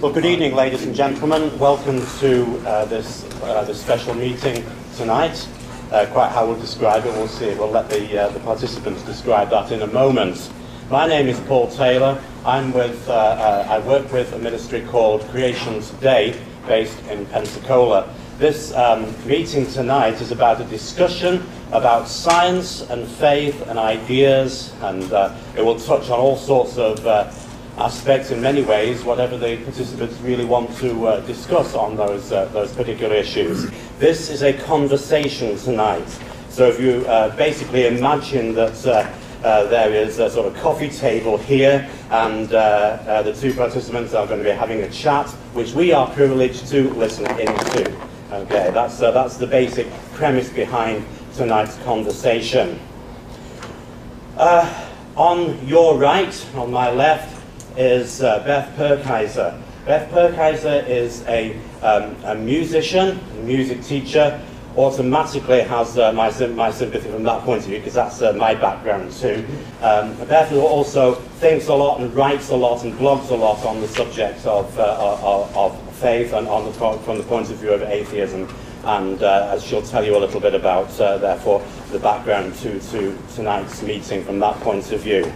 Well, good evening, ladies and gentlemen. Welcome to uh, this, uh, this special meeting tonight. Uh, quite how we'll describe it, we'll see. We'll let the, uh, the participants describe that in a moment. My name is Paul Taylor. I'm with, uh, uh, I work with a ministry called Creation Today, based in Pensacola. This um, meeting tonight is about a discussion about science and faith and ideas, and it will touch on all sorts of aspects in many ways, whatever the participants really want to uh, discuss on those, uh, those particular issues. This is a conversation tonight. So if you uh, basically imagine that uh, uh, there is a sort of coffee table here, and uh, the two participants are going to be having a chat, which we are privileged to listen into. Okay, that's, that's the basic premise behind tonight's conversation. On your right, on my left, is uh, Beth Purkhiser. Beth Purkhiser is a, um, a musician, a music teacher, automatically has uh, my, my sympathy from that point of view because that's uh, my background too. Um, Beth also thinks a lot and writes a lot and blogs a lot on the subject of, uh, of, of faith and on the, from the point of view of atheism. And uh, as she'll tell you a little bit about, uh, therefore, the background to, to tonight's meeting from that point of view.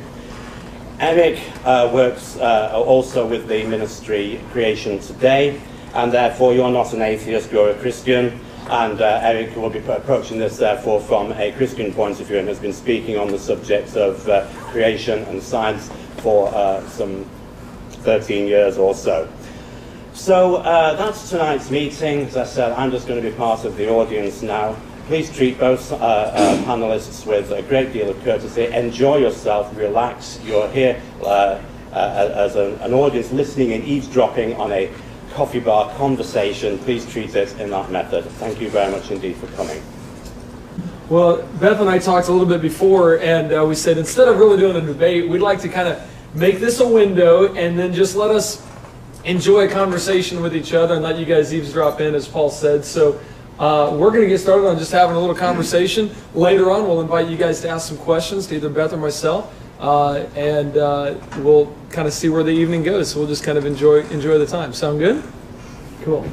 Eric uh, works uh, also with the ministry Creation Today, and therefore you're not an atheist, you're a Christian. And uh, Eric will be approaching this, therefore, from a Christian point of view and has been speaking on the subject of uh, creation and science for uh, some 13 years or so. So uh, that's tonight's meeting. As I said, I'm just going to be part of the audience now. Please treat both uh, uh, panelists with a great deal of courtesy. Enjoy yourself, relax. You're here uh, uh as an, an audience listening and eavesdropping on a coffee bar conversation. Please treat it in that method. Thank you very much indeed for coming. Well, Beth and I talked a little bit before, and uh, we said instead of really doing a debate, we'd like to kind of make this a window and then just let us enjoy a conversation with each other and let you guys eavesdrop in, as Paul said. So uh, we're going to get started on just having a little conversation. Later on, we'll invite you guys to ask some questions to either Beth or myself, uh, and uh, we'll kind of see where the evening goes. So we'll just kind of enjoy enjoy the time. Sound good? Cool.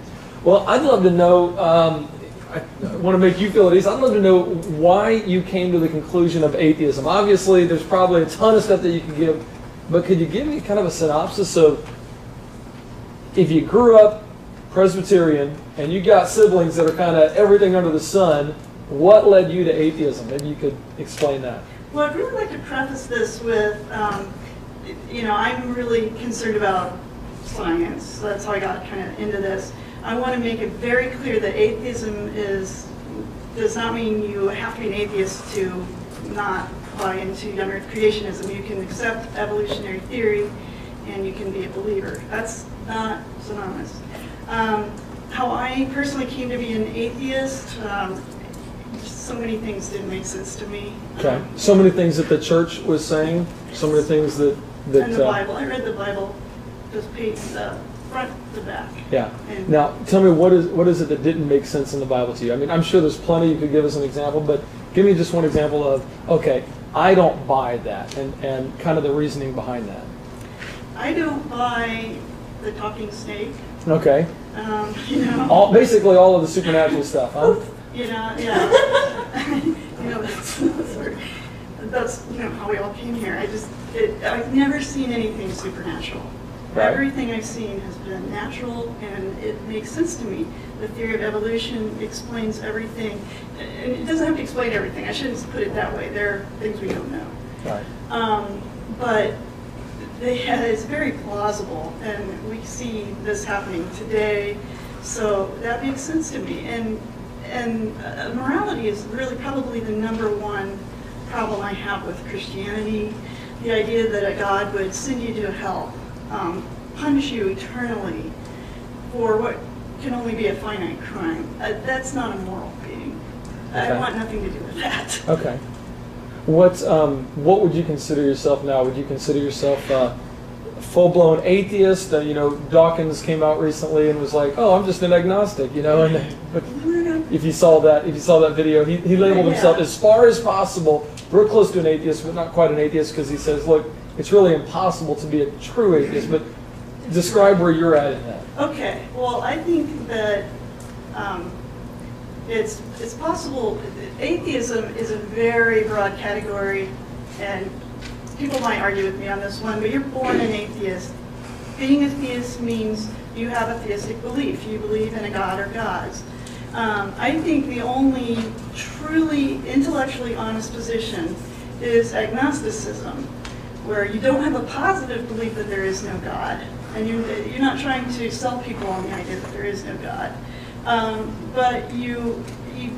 Well, I'd love to know. Um, I want to make you feel at ease. I'd love to know why you came to the conclusion of atheism. Obviously, there's probably a ton of stuff that you can give, but could you give me kind of a synopsis of if you grew up Presbyterian and you got siblings that are kind of everything under the sun, what led you to atheism? Maybe you could explain that. Well, I'd really like to preface this with, um, you know, I'm really concerned about science. That's how I got kind of into this. I want to make it very clear that atheism is does not mean you have to be an atheist to not buy into young earth creationism. You can accept evolutionary theory and you can be a believer. That's not synonymous. Um, how I personally came to be an atheist, um, so many things didn't make sense to me. Okay. So many things that the church was saying, so many things that. that and the uh, Bible. I read the Bible, just page, the front to back. Yeah. And now, tell me, what is, what is it that didn't make sense in the Bible to you? I mean, I'm sure there's plenty you could give us an example, but give me just one example of, okay, I don't buy that, and, and kind of the reasoning behind that. I don't buy the talking snake. Okay. Um, you know. All basically all of the supernatural stuff, huh? You know, yeah. you know, that's, that's you know how we all came here. I just it, I've never seen anything supernatural. Right. Everything I've seen has been natural, and it makes sense to me. The theory of evolution explains everything, and it doesn't have to explain everything. I shouldn't put it that way. There are things we don't know. Right. Um, but it's very plausible, and we see this happening today. So that makes sense to me. And and uh, morality is really probably the number one problem I have with Christianity. The idea that a God would send you to hell, um, punish you eternally for what can only be a finite crime. Uh, that's not a moral being. Okay. I want nothing to do with that. Okay. What um, what would you consider yourself now? Would you consider yourself uh, full blown atheist? Uh, you know, Dawkins came out recently and was like, "Oh, I'm just an agnostic," you know. And if you saw that, if you saw that video, he, he labeled yeah. himself as far as possible. We're close to an atheist, but not quite an atheist, because he says, "Look, it's really impossible to be a true atheist." But describe where you're at in that. Okay, well, I think that um, it's, it's possible, atheism is a very broad category, and people might argue with me on this one, but you're born an atheist. Being a theist means you have a theistic belief. You believe in a god or gods. Um, I think the only truly intellectually honest position is agnosticism, where you don't have a positive belief that there is no God, and you, you're not trying to sell people on the idea that there is no God. Um, but you, you,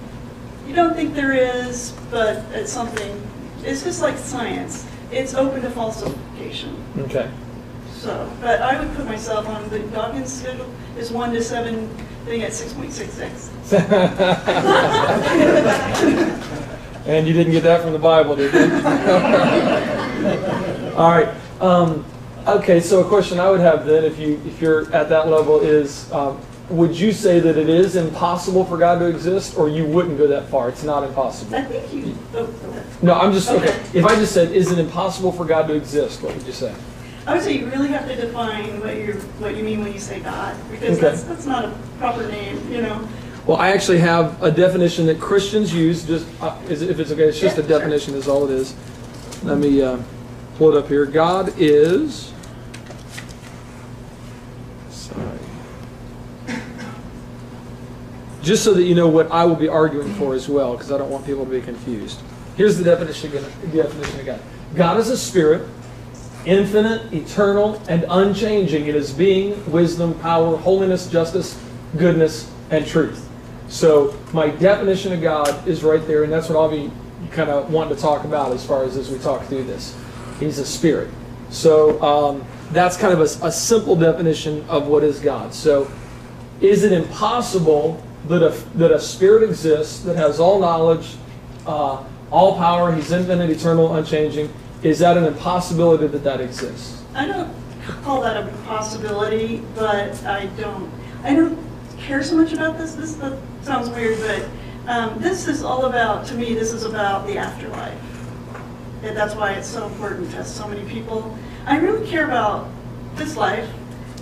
you don't think there is, but it's something, it's just like science. It's open to falsification. Okay. So, but I would put myself on the Dawkins schedule is one to seven thing at 6.66. and you didn't get that from the Bible, did you? All right. Um, okay. So a question I would have then, if you if you're at that level, is um, would you say that it is impossible for God to exist, or you wouldn't go that far? It's not impossible. I think you. Oh. No, I'm just okay. Okay. If I just said, is it impossible for God to exist? What would you say? I would say you really have to define what you what you mean when you say God, because Okay. that's that's not a proper name, you know. Well, I actually have a definition that Christians use. Just uh, is, if it's okay, it's just Yeah, a sure. definition. Is all it is. Let me uh, pull it up here. God is. Just so that you know what I will be arguing for as well, because I don't want people to be confused. Here's the definition. Definition of God. God is a spirit, infinite, eternal, and unchanging in his being, wisdom, power, holiness, justice, goodness, and truth. So my definition of God is right there, and that's what I'll be kind of wanting to talk about as far as as we talk through this. He's a spirit. So um, that's kind of a, a simple definition of what is God. So is it impossible that a, that a spirit exists that has all knowledge, uh, all power, he's infinite, eternal, unchanging? Is that an impossibility that that exists? I don't call that a possibility, but I don't I don't care so much about this. This sounds weird, but um, this is all about to me. This is about the afterlife. And that's why it's so important to so many people. I really care about this life,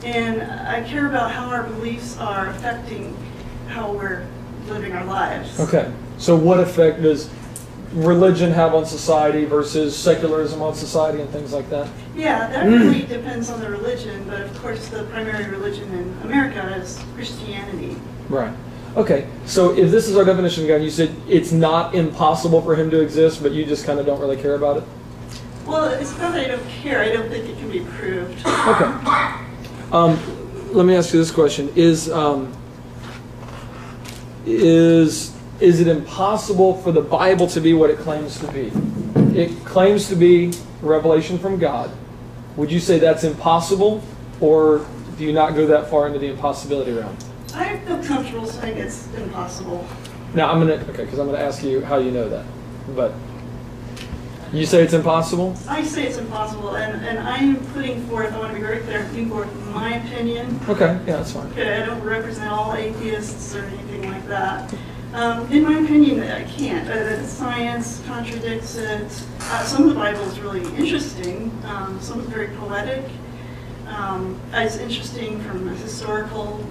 and I care about how our beliefs are affecting how we're living our lives. Okay. So what effect does religion have on society versus secularism on society and things like that? Yeah, that really depends on the religion, but of course the primary religion in America is Christianity. Right. Okay. So if this is our definition of God, you said it's not impossible for him to exist, but you just kind of don't really care about it? Well, it's not that I don't care, I don't think it can be proved. Okay. Um, let me ask you this question: Is um, is is it impossible for the Bible to be what it claims to be? It claims to be revelation from God. Would you say that's impossible, or do you not go that far into the impossibility realm? I feel comfortable saying it's impossible. Now I'm gonna okay, because I'm gonna ask you how you know that, but you say it's impossible. I say it's impossible, and, and I'm putting forth, I want to be very clear, I'm putting forth my opinion. Okay, yeah, that's fine. Okay, I don't represent all atheists or anything like that. Um, in my opinion, I can't. Uh, that science contradicts it. Uh, some of the Bible is really interesting. Um, some is very poetic. Um, it's interesting from a historical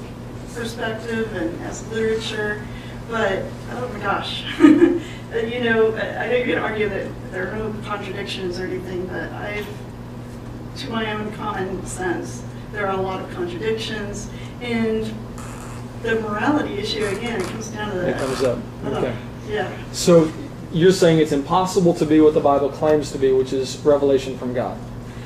perspective and as literature. But oh my gosh, you know, I know you're going to argue that there are no contradictions or anything, but I, to my own common sense, there are a lot of contradictions. And the morality issue, again, it comes down to that. It comes up. Uh, Okay. Yeah. So you're saying it's impossible to be what the Bible claims to be, which is revelation from God.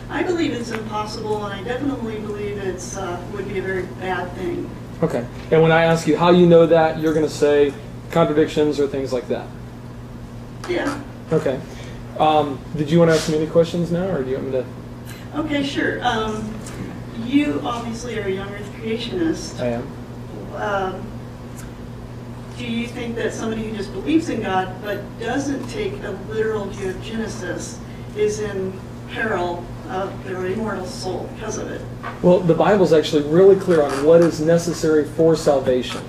I believe it's impossible, and I definitely believe it's, uh, would be a very bad thing. Okay. And when I ask you how you know that, you're going to say contradictions or things like that. Yeah. Okay. Um, did you want to ask me any questions now, or do you want me to? Okay, sure. Um, you obviously are a young earth creationist. I am. Um, do you think that somebody who just believes in God but doesn't take a literal view of Genesis is in peril of their immortal soul because of it? Well, the Bible's actually really clear on what is necessary for salvation.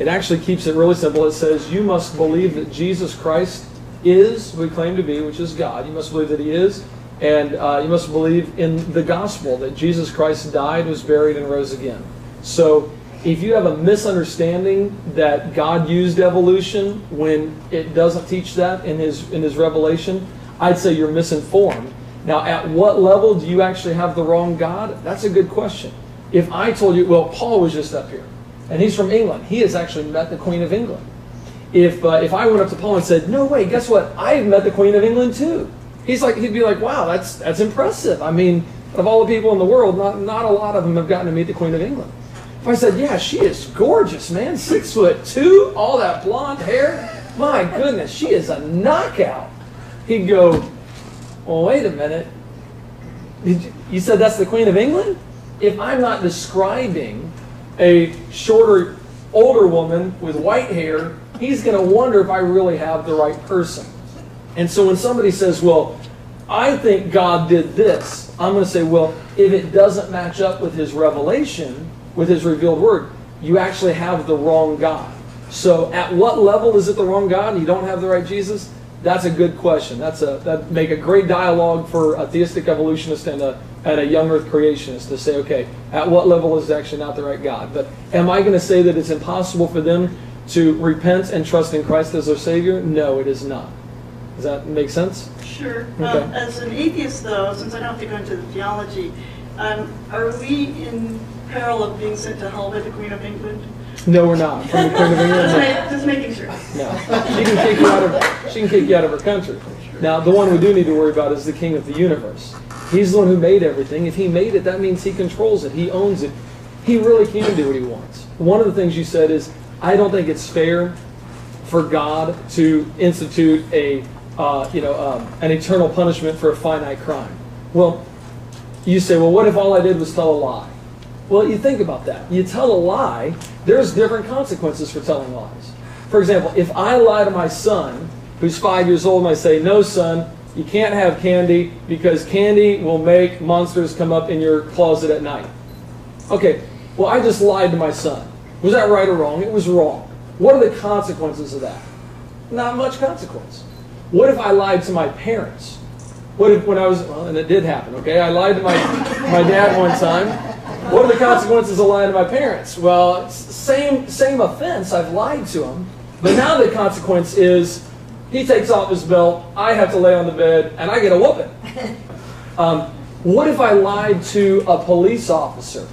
It actually keeps it really simple. It says you must believe that Jesus Christ is who he claimed to be, which is God. You must believe that he is, And uh, you must believe in the gospel that Jesus Christ died, was buried, and rose again. So if you have a misunderstanding that God used evolution when it doesn't teach that in his in his revelation, I'd say you're misinformed. Now, at what level do you actually have the wrong God? That's a good question. If I told you, well, Paul was just up here, and he's from England, he has actually met the Queen of England. If uh, if I went up to Paul and said, no way, guess what? I've met the Queen of England too. He's like, he'd be like, wow, that's that's impressive. I mean, of all the people in the world, not not a lot of them have gotten to meet the Queen of England. If I said, yeah, she is gorgeous, man, six foot two, all that blonde hair, my goodness, she is a knockout. He'd go, well, wait a minute. You said that's the Queen of England? If I'm not describing a shorter, older woman with white hair, he's going to wonder if I really have the right person. And so when somebody says, well, I think God did this, I'm going to say, well, if it doesn't match up with his revelation, with his revealed word, you actually have the wrong God. So at what level is it the wrong God and you don't have the right Jesus? That's a good question. That's a that make a great dialogue for a theistic evolutionist and a and a young earth creationist to say, okay, at what level is actually not the right God? But am I going to say that it's impossible for them to repent and trust in Christ as their Savior? No, it is not. Does that make sense? Sure. Okay. Um, as an atheist, though, since I don't have to go into the theology, um, are we in peril of being sent to hell by the Queen of England? No, we're not. From the Queen of England. Just no. ma- Just making sure. No, she can kick you out of she can kick you out of her country. Now, the one we do need to worry about is the King of the universe. He's the one who made everything. If he made it, that means he controls it. He owns it. He really can do what he wants. One of the things you said is, I don't think it's fair for God to institute a uh, you know um, an eternal punishment for a finite crime. Well, you say, well, what if all I did was tell a lie? Well, you think about that. You tell a lie, there's different consequences for telling lies. For example, if I lie to my son, who's five years old, and I say, no, son, you can't have candy because candy will make monsters come up in your closet at night. Okay, well, I just lied to my son. Was that right or wrong? It was wrong. What are the consequences of that? Not much consequence. What if I lied to my parents? What if when I was, well, and it did happen, okay? I lied to my, my dad one time. What are the consequences of lying to my parents? Well, same, same offense. I've lied to him. But now the consequence is he takes off his belt, I have to lay on the bed, and I get a whooping. Um, what if I lied to a police officer?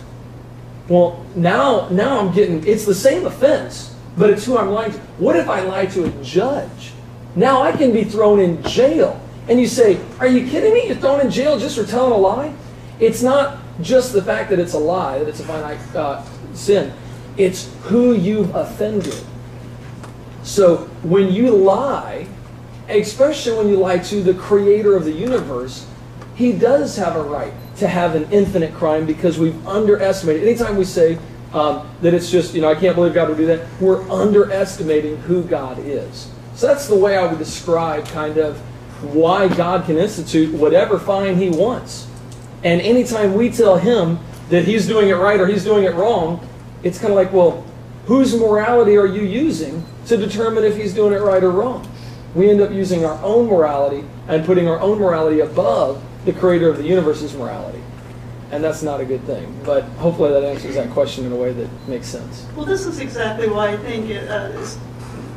Well, now, now I'm getting, it's the same offense, but it's who I'm lying to. What if I lie to a judge? Now I can be thrown in jail. And you say, Are you kidding me? You're thrown in jail just for telling a lie? It's not just the fact that it's a lie, that it's a finite uh, sin, it's who you've offended. So when you lie, especially when you lie to the creator of the universe, he does have a right to have an infinite crime because we've underestimated. Anytime we say um, that it's just, you know, I can't believe God would do that, we're underestimating who God is. So that's the way I would describe kind of why God can institute whatever fine he wants. And anytime we tell him that he's doing it right or he's doing it wrong, it's kind of like, well, whose morality are you using to determine if he's doing it right or wrong? We end up using our own morality and putting our own morality above the creator of the universe is morality. And that's not a good thing. But hopefully that answers that question in a way that makes sense. Well, this is exactly why I think it, uh,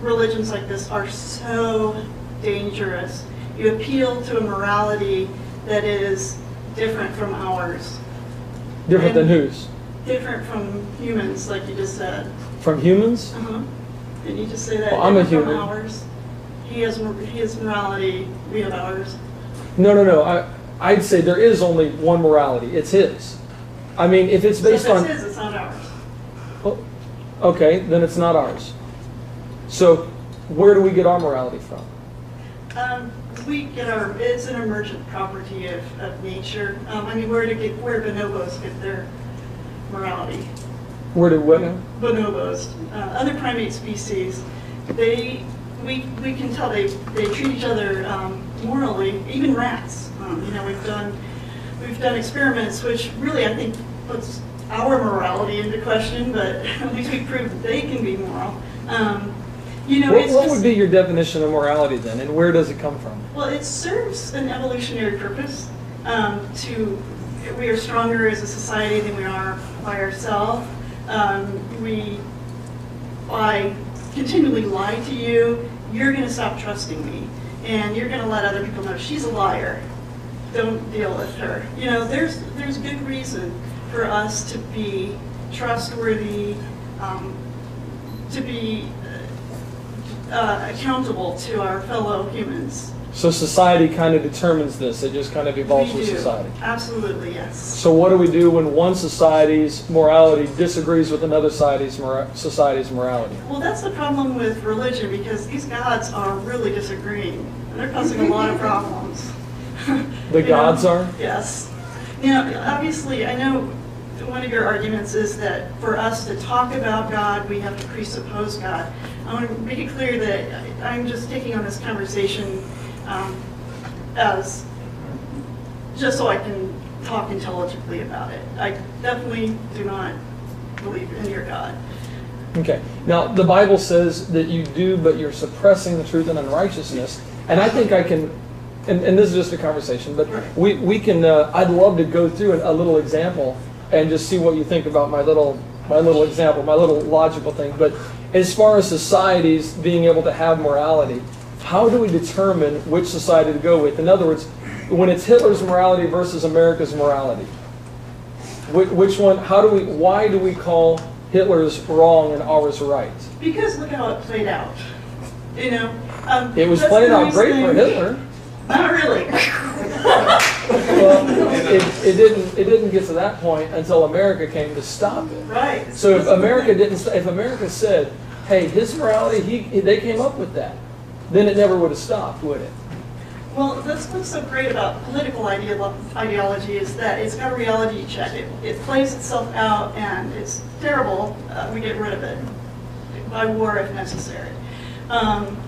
religions like this are so dangerous. You appeal to a morality that is different from ours, Different than And- whose? different from humans, like you just said. From humans? Uh-huh. Didn't you just say that? Well, I'm a human. ours. He has, he has morality, we have ours. No, no, no. I, I'd say there is only one morality. It's his. I mean, if it's So if based it's on. his, it's not ours. Oh, Okay, then it's not ours. So, where do we get our morality from? Um, we get our, it's an emergent property of, of nature. Um, I mean, where to get, where bonobos get their morality. Where do what? bonobos, uh, other primate species, they, we, we can tell they, they treat each other um, morally, even rats. Um, You know, we've done, we've done experiments which really, I think, puts our morality into question, but at least we proved that they can be moral. Um, You know, What, it's what would be your definition of morality then, and where does it come from? well, it serves an evolutionary purpose. um, to, we are stronger as a society than we are by ourselves. Um, we, I continually lie to you, you're gonna stop trusting me. And you're gonna let other people know, she's a liar. Don't deal with her. You know, there's, there's good reason for us to be trustworthy, um, to be uh, accountable to our fellow humans. So society kind of determines this. It just kind of evolves We with do. society. Absolutely, yes. So what do we do when one society's morality disagrees with another society's, mora- society's morality? Well, that's the problem with religion because these gods are really disagreeing. And they're causing a lot of problems. The You know? gods are? Yes. Now, obviously, I know one of your arguments is that for us to talk about God, we have to presuppose God. I want to make it clear that I'm just taking on this conversation um, as, just so I can talk intelligently about it. I definitely do not believe in your God. Okay. Now, the Bible says that you do, but you're suppressing the truth and unrighteousness. And I think I can, and, and this is just a conversation, but we, we can, uh, I'd love to go through a, a little example and just see what you think about my little, my little example, my little logical thing. But as far as societies being able to have morality, how do we determine which society to go with? In other words, when it's Hitler's morality versus America's morality, which, one, how do we, why do we call Hitler's wrong and ours right? Because look how it played out. You know? Um, It was played out great for Hitler. Not really. Well, it, it didn't, it didn't get to that point until America came to stop it. Right. So if America didn't, if America said, hey, his morality, he, they came up with that, then it never would have stopped, would it? Well, that's what's so great about political ideology is that it's got a reality check. It, it plays itself out and it's terrible. Uh, we get rid of it by war if necessary. Um,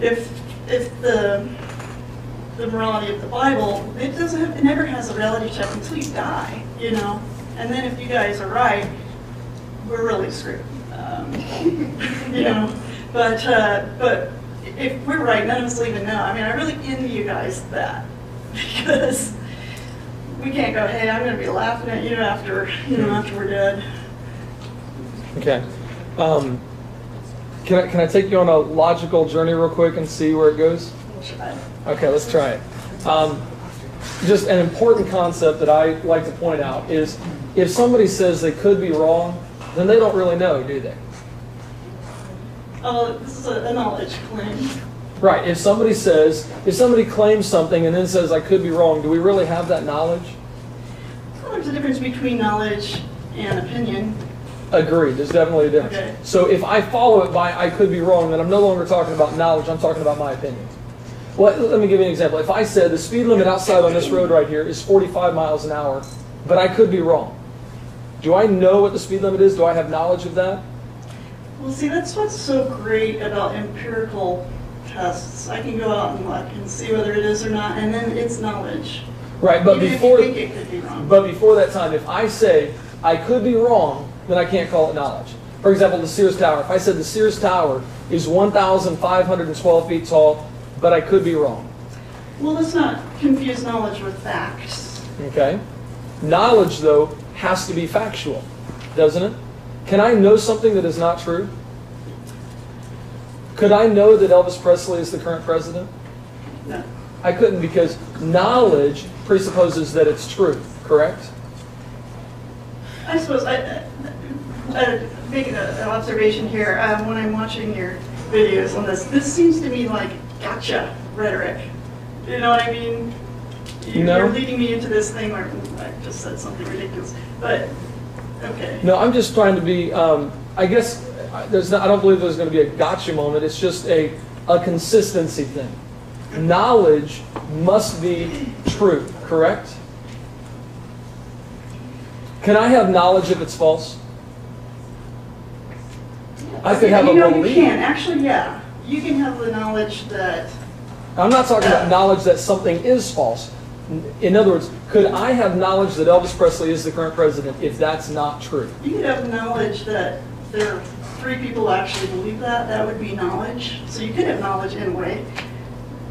if if the the morality of the Bible, it doesn't have, it never has a reality check until you die, you know. And then if you guys are right, we're really screwed. Um, you know, but uh, but if we're right, none of us will even know. I mean, I really envy you guys that because we can't go, hey, I'm going to be laughing at you after you know after we're dead. Okay. Um, can I, can I take you on a logical journey real quick and see where it goes? Okay, let's try it. Um, just an important concept that I like to point out is if somebody says they could be wrong, then they don't really know, do they? Oh, this is a, knowledge claim. Right. If somebody says, if somebody claims something and then says, I could be wrong, do we really have that knowledge? Well, there's a difference between knowledge and opinion. Agreed. There's definitely a difference. Okay. So if I follow it by I could be wrong, then I'm no longer talking about knowledge, I'm talking about my opinion. Well, let me give you an example. If I said the speed limit outside on this road right here is 45 miles an hour, but I could be wrong, do I know what the speed limit is? Do I have knowledge of that? Well, see, that's what's so great about empirical tests. I can go out and look and see whether it is or not, and then it's knowledge. Right, but Even before think it could be wrong. but before that time, if I say I could be wrong, then I can't call it knowledge. For example, the Sears Tower. If I said the Sears Tower is 1,512 feet tall, but I could be wrong. well, let's not confuse knowledge with facts. Okay? Knowledge, though, has to be factual, doesn't it? Can I know something that is not true? Could I know that Elvis Presley is the current president? No. I couldn't because knowledge presupposes that it's true, correct? I suppose I, uh, uh, making an observation here, um, when I'm watching your videos on this, this seems to me like gotcha rhetoric. You know what I mean? You- No. You're leading me into this thing where I just said something ridiculous, but, okay. No, I'm just trying to be. Um, I guess uh, there's. Not, I don't believe there's going to be a gotcha moment. It's just a a consistency thing. Knowledge must be true, correct? Can I have knowledge if it's false? I could have You a know, you can, actually, yeah. You can have the knowledge that, I'm not talking about knowledge that something is false. In other words, could I have knowledge that Elvis Presley is the current president if that's not true? you could have knowledge that there are three people actually believe that, that would be knowledge. So you could have knowledge in a way.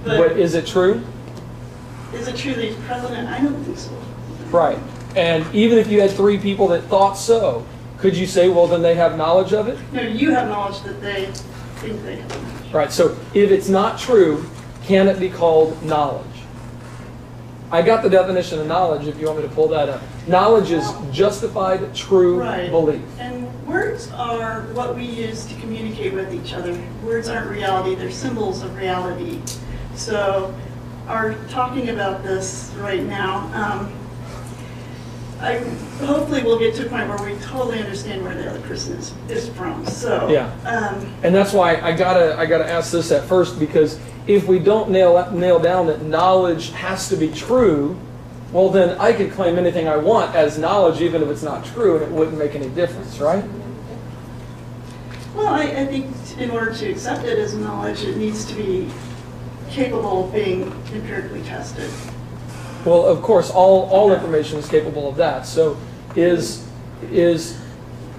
But is it true? is it true that he's president? I don't think so. Right. And even if you had three people that thought so, could you say, well, then they have knowledge of it? No, you have knowledge that they think they have knowledge. Right. So if it's not true, can it be called knowledge? I got the definition of knowledge if you want me to pull that up. Knowledge is justified, true Right. belief. And words are what we use to communicate with each other. Words aren't reality, they're symbols of reality. So, are talking about this right now, um, I, hopefully we'll get to a point where we totally understand where the other person is, is from, so. Yeah. Um, And that's why I gotta I gotta ask this at first because if we don't nail nail down that knowledge has to be true, well then I could claim anything I want as knowledge even if it's not true and it wouldn't make any difference, right? Well, I, I think in order to accept it as knowledge, it needs to be capable of being empirically tested. Well, of course, all all information is capable of that. So is is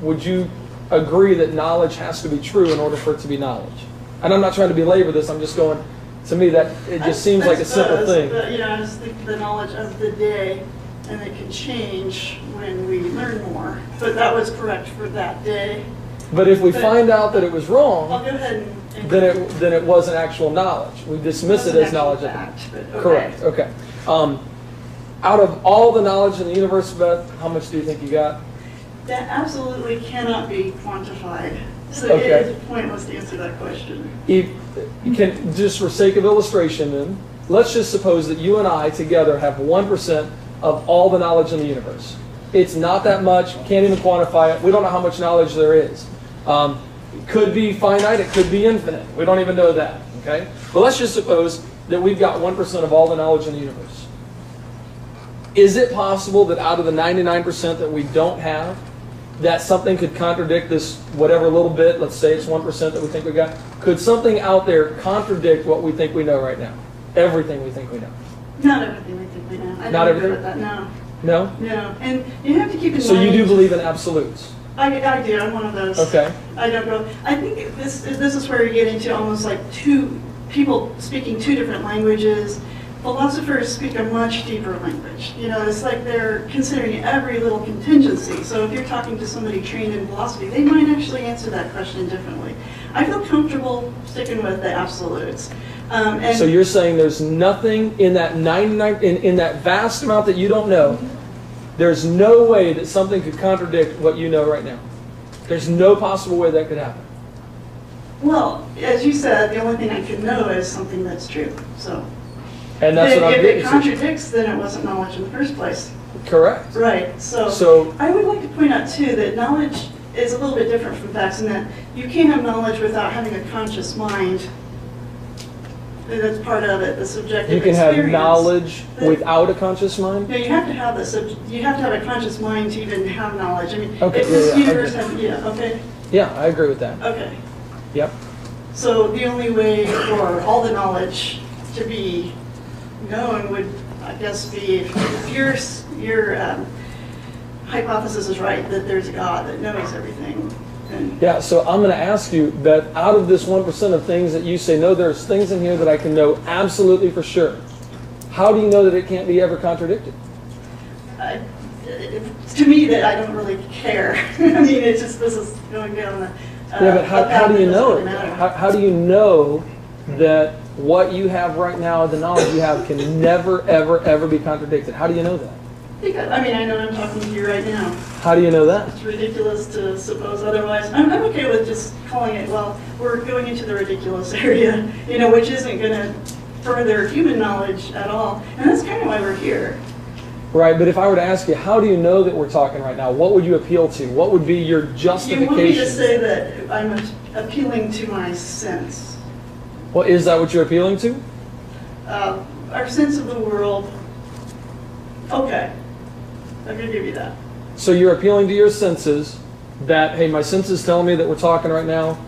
would you agree that knowledge has to be true in order for it to be knowledge? And I'm not trying to belabor this. I'm just going. To me, that it I- just seems like a simple suppose, thing. But, you know, I just think the knowledge of the day, and it can change when we learn more. But that was correct for that day. But if we but- find out that it was wrong, I'll go ahead and. then it then it wasn't actual knowledge. We dismiss it Wasn't as knowledge. actual at the- fact, okay. Correct. Okay. Um, out of all the knowledge in the universe, Beth, how much do you think you got? That absolutely cannot be quantified. So Okay. it is pointless to answer that question. If, you can just for sake of illustration, then let's just suppose that you and I together have one percent of all the knowledge in the universe. It's not that much. Can't even quantify it. We don't know how much knowledge there is. Um, it could be finite. It could be infinite. We don't even know that. Okay. But let's just suppose that we've got one percent of all the knowledge in the universe. Is it possible that out of the ninety-nine percent that we don't have, that something could contradict this whatever little bit, let's say it's 1% that we think we got, could something out there contradict what we think we know right now? Everything we think we know. Not everything we think we know. I Not everything? with that, no. No? No. And you have to keep in mind. So you do believe in absolutes? I, I do, I'm one of those. Okay. I don't go, I think this, this is where you get into almost like two, people speaking two different languages. Philosophers speak a much deeper language. You know, it's like they're considering every little contingency. So if you're talking to somebody trained in philosophy, they might actually answer that question differently. I feel comfortable sticking with the absolutes. Um, and So you're saying there's nothing in that 99, in, in that vast amount that you don't know, there's no way that something could contradict what you know right now? There's no possible way that could happen? Well, as you said, the only thing I can know is something that's true, so. And that's what I'm If getting it to. contradicts, then it wasn't knowledge in the first place. Correct. Right, so. So- I would like to point out too that knowledge is a little bit different from facts in that you can't have knowledge without having a conscious mind. And That's part of it, the subjective You can have experience. knowledge But- without a conscious mind? No, you have to have the, sub- you have to have a conscious mind to even have knowledge. I mean, Okay, if yeah, this yeah, I universe had, yeah, okay, Yeah, I agree with that. okay. Yep. So the only way for all the knowledge to be known would, I guess, be if if your, your um, hypothesis is right, that there's a God that knows everything. Yeah, so I'm going to ask you that out of this 1% of things that you say, no, there's things in here that I can know absolutely for sure. How do you know that it can't be ever contradicted? I- To me, that I don't really care. I mean, it's just, this is going down the. uh, Yeah, but how, how do you know it? How, how do you know that what you have right now, the knowledge you have, can never, ever, ever be contradicted? How do you know that? Because, I mean, I know I'm talking to you right now. How do you know that? It's ridiculous to suppose otherwise. I'm, I'm okay with just calling it, well, we're going into the ridiculous area, you know, which isn't going to further human knowledge at all. And that's kind of why we're here. Right, but if I were to ask you, how do you know that we're talking right now? What would you appeal to? What would be your justification? You want me to say that I'm appealing to my sense. Well, is that what you're appealing to? Uh, Our sense of the world, okay, I'm going to give you that. So you're appealing to your senses that, hey, my senses tell me that we're talking right now,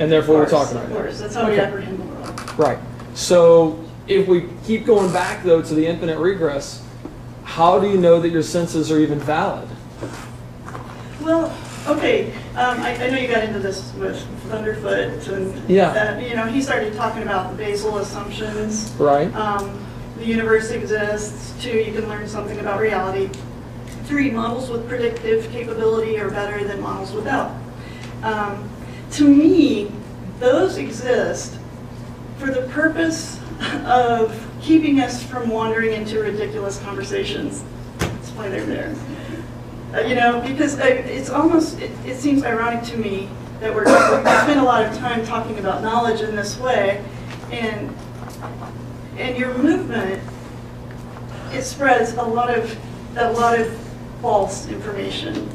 and therefore we're talking right now. Of course, that's how we apprehend the world. Right. So if we keep going back though to the infinite regress, how do you know that your senses are even valid? Well, okay, um, I, I know you got into this with Thunderfoot and, Yeah. uh, you know, he started talking about the basal assumptions. Right? Um, the universe exists. Two, you can learn something about reality. Three, models with predictive capability are better than models without. Um, to me, those exist for the purpose of keeping us from wandering into ridiculous conversations. That's why they're there. Uh, you know, because I, it's almost, it, it seems ironic to me that we're, we spend a lot of time talking about knowledge in this way, and, and your movement, it spreads a lot of, a lot of false information.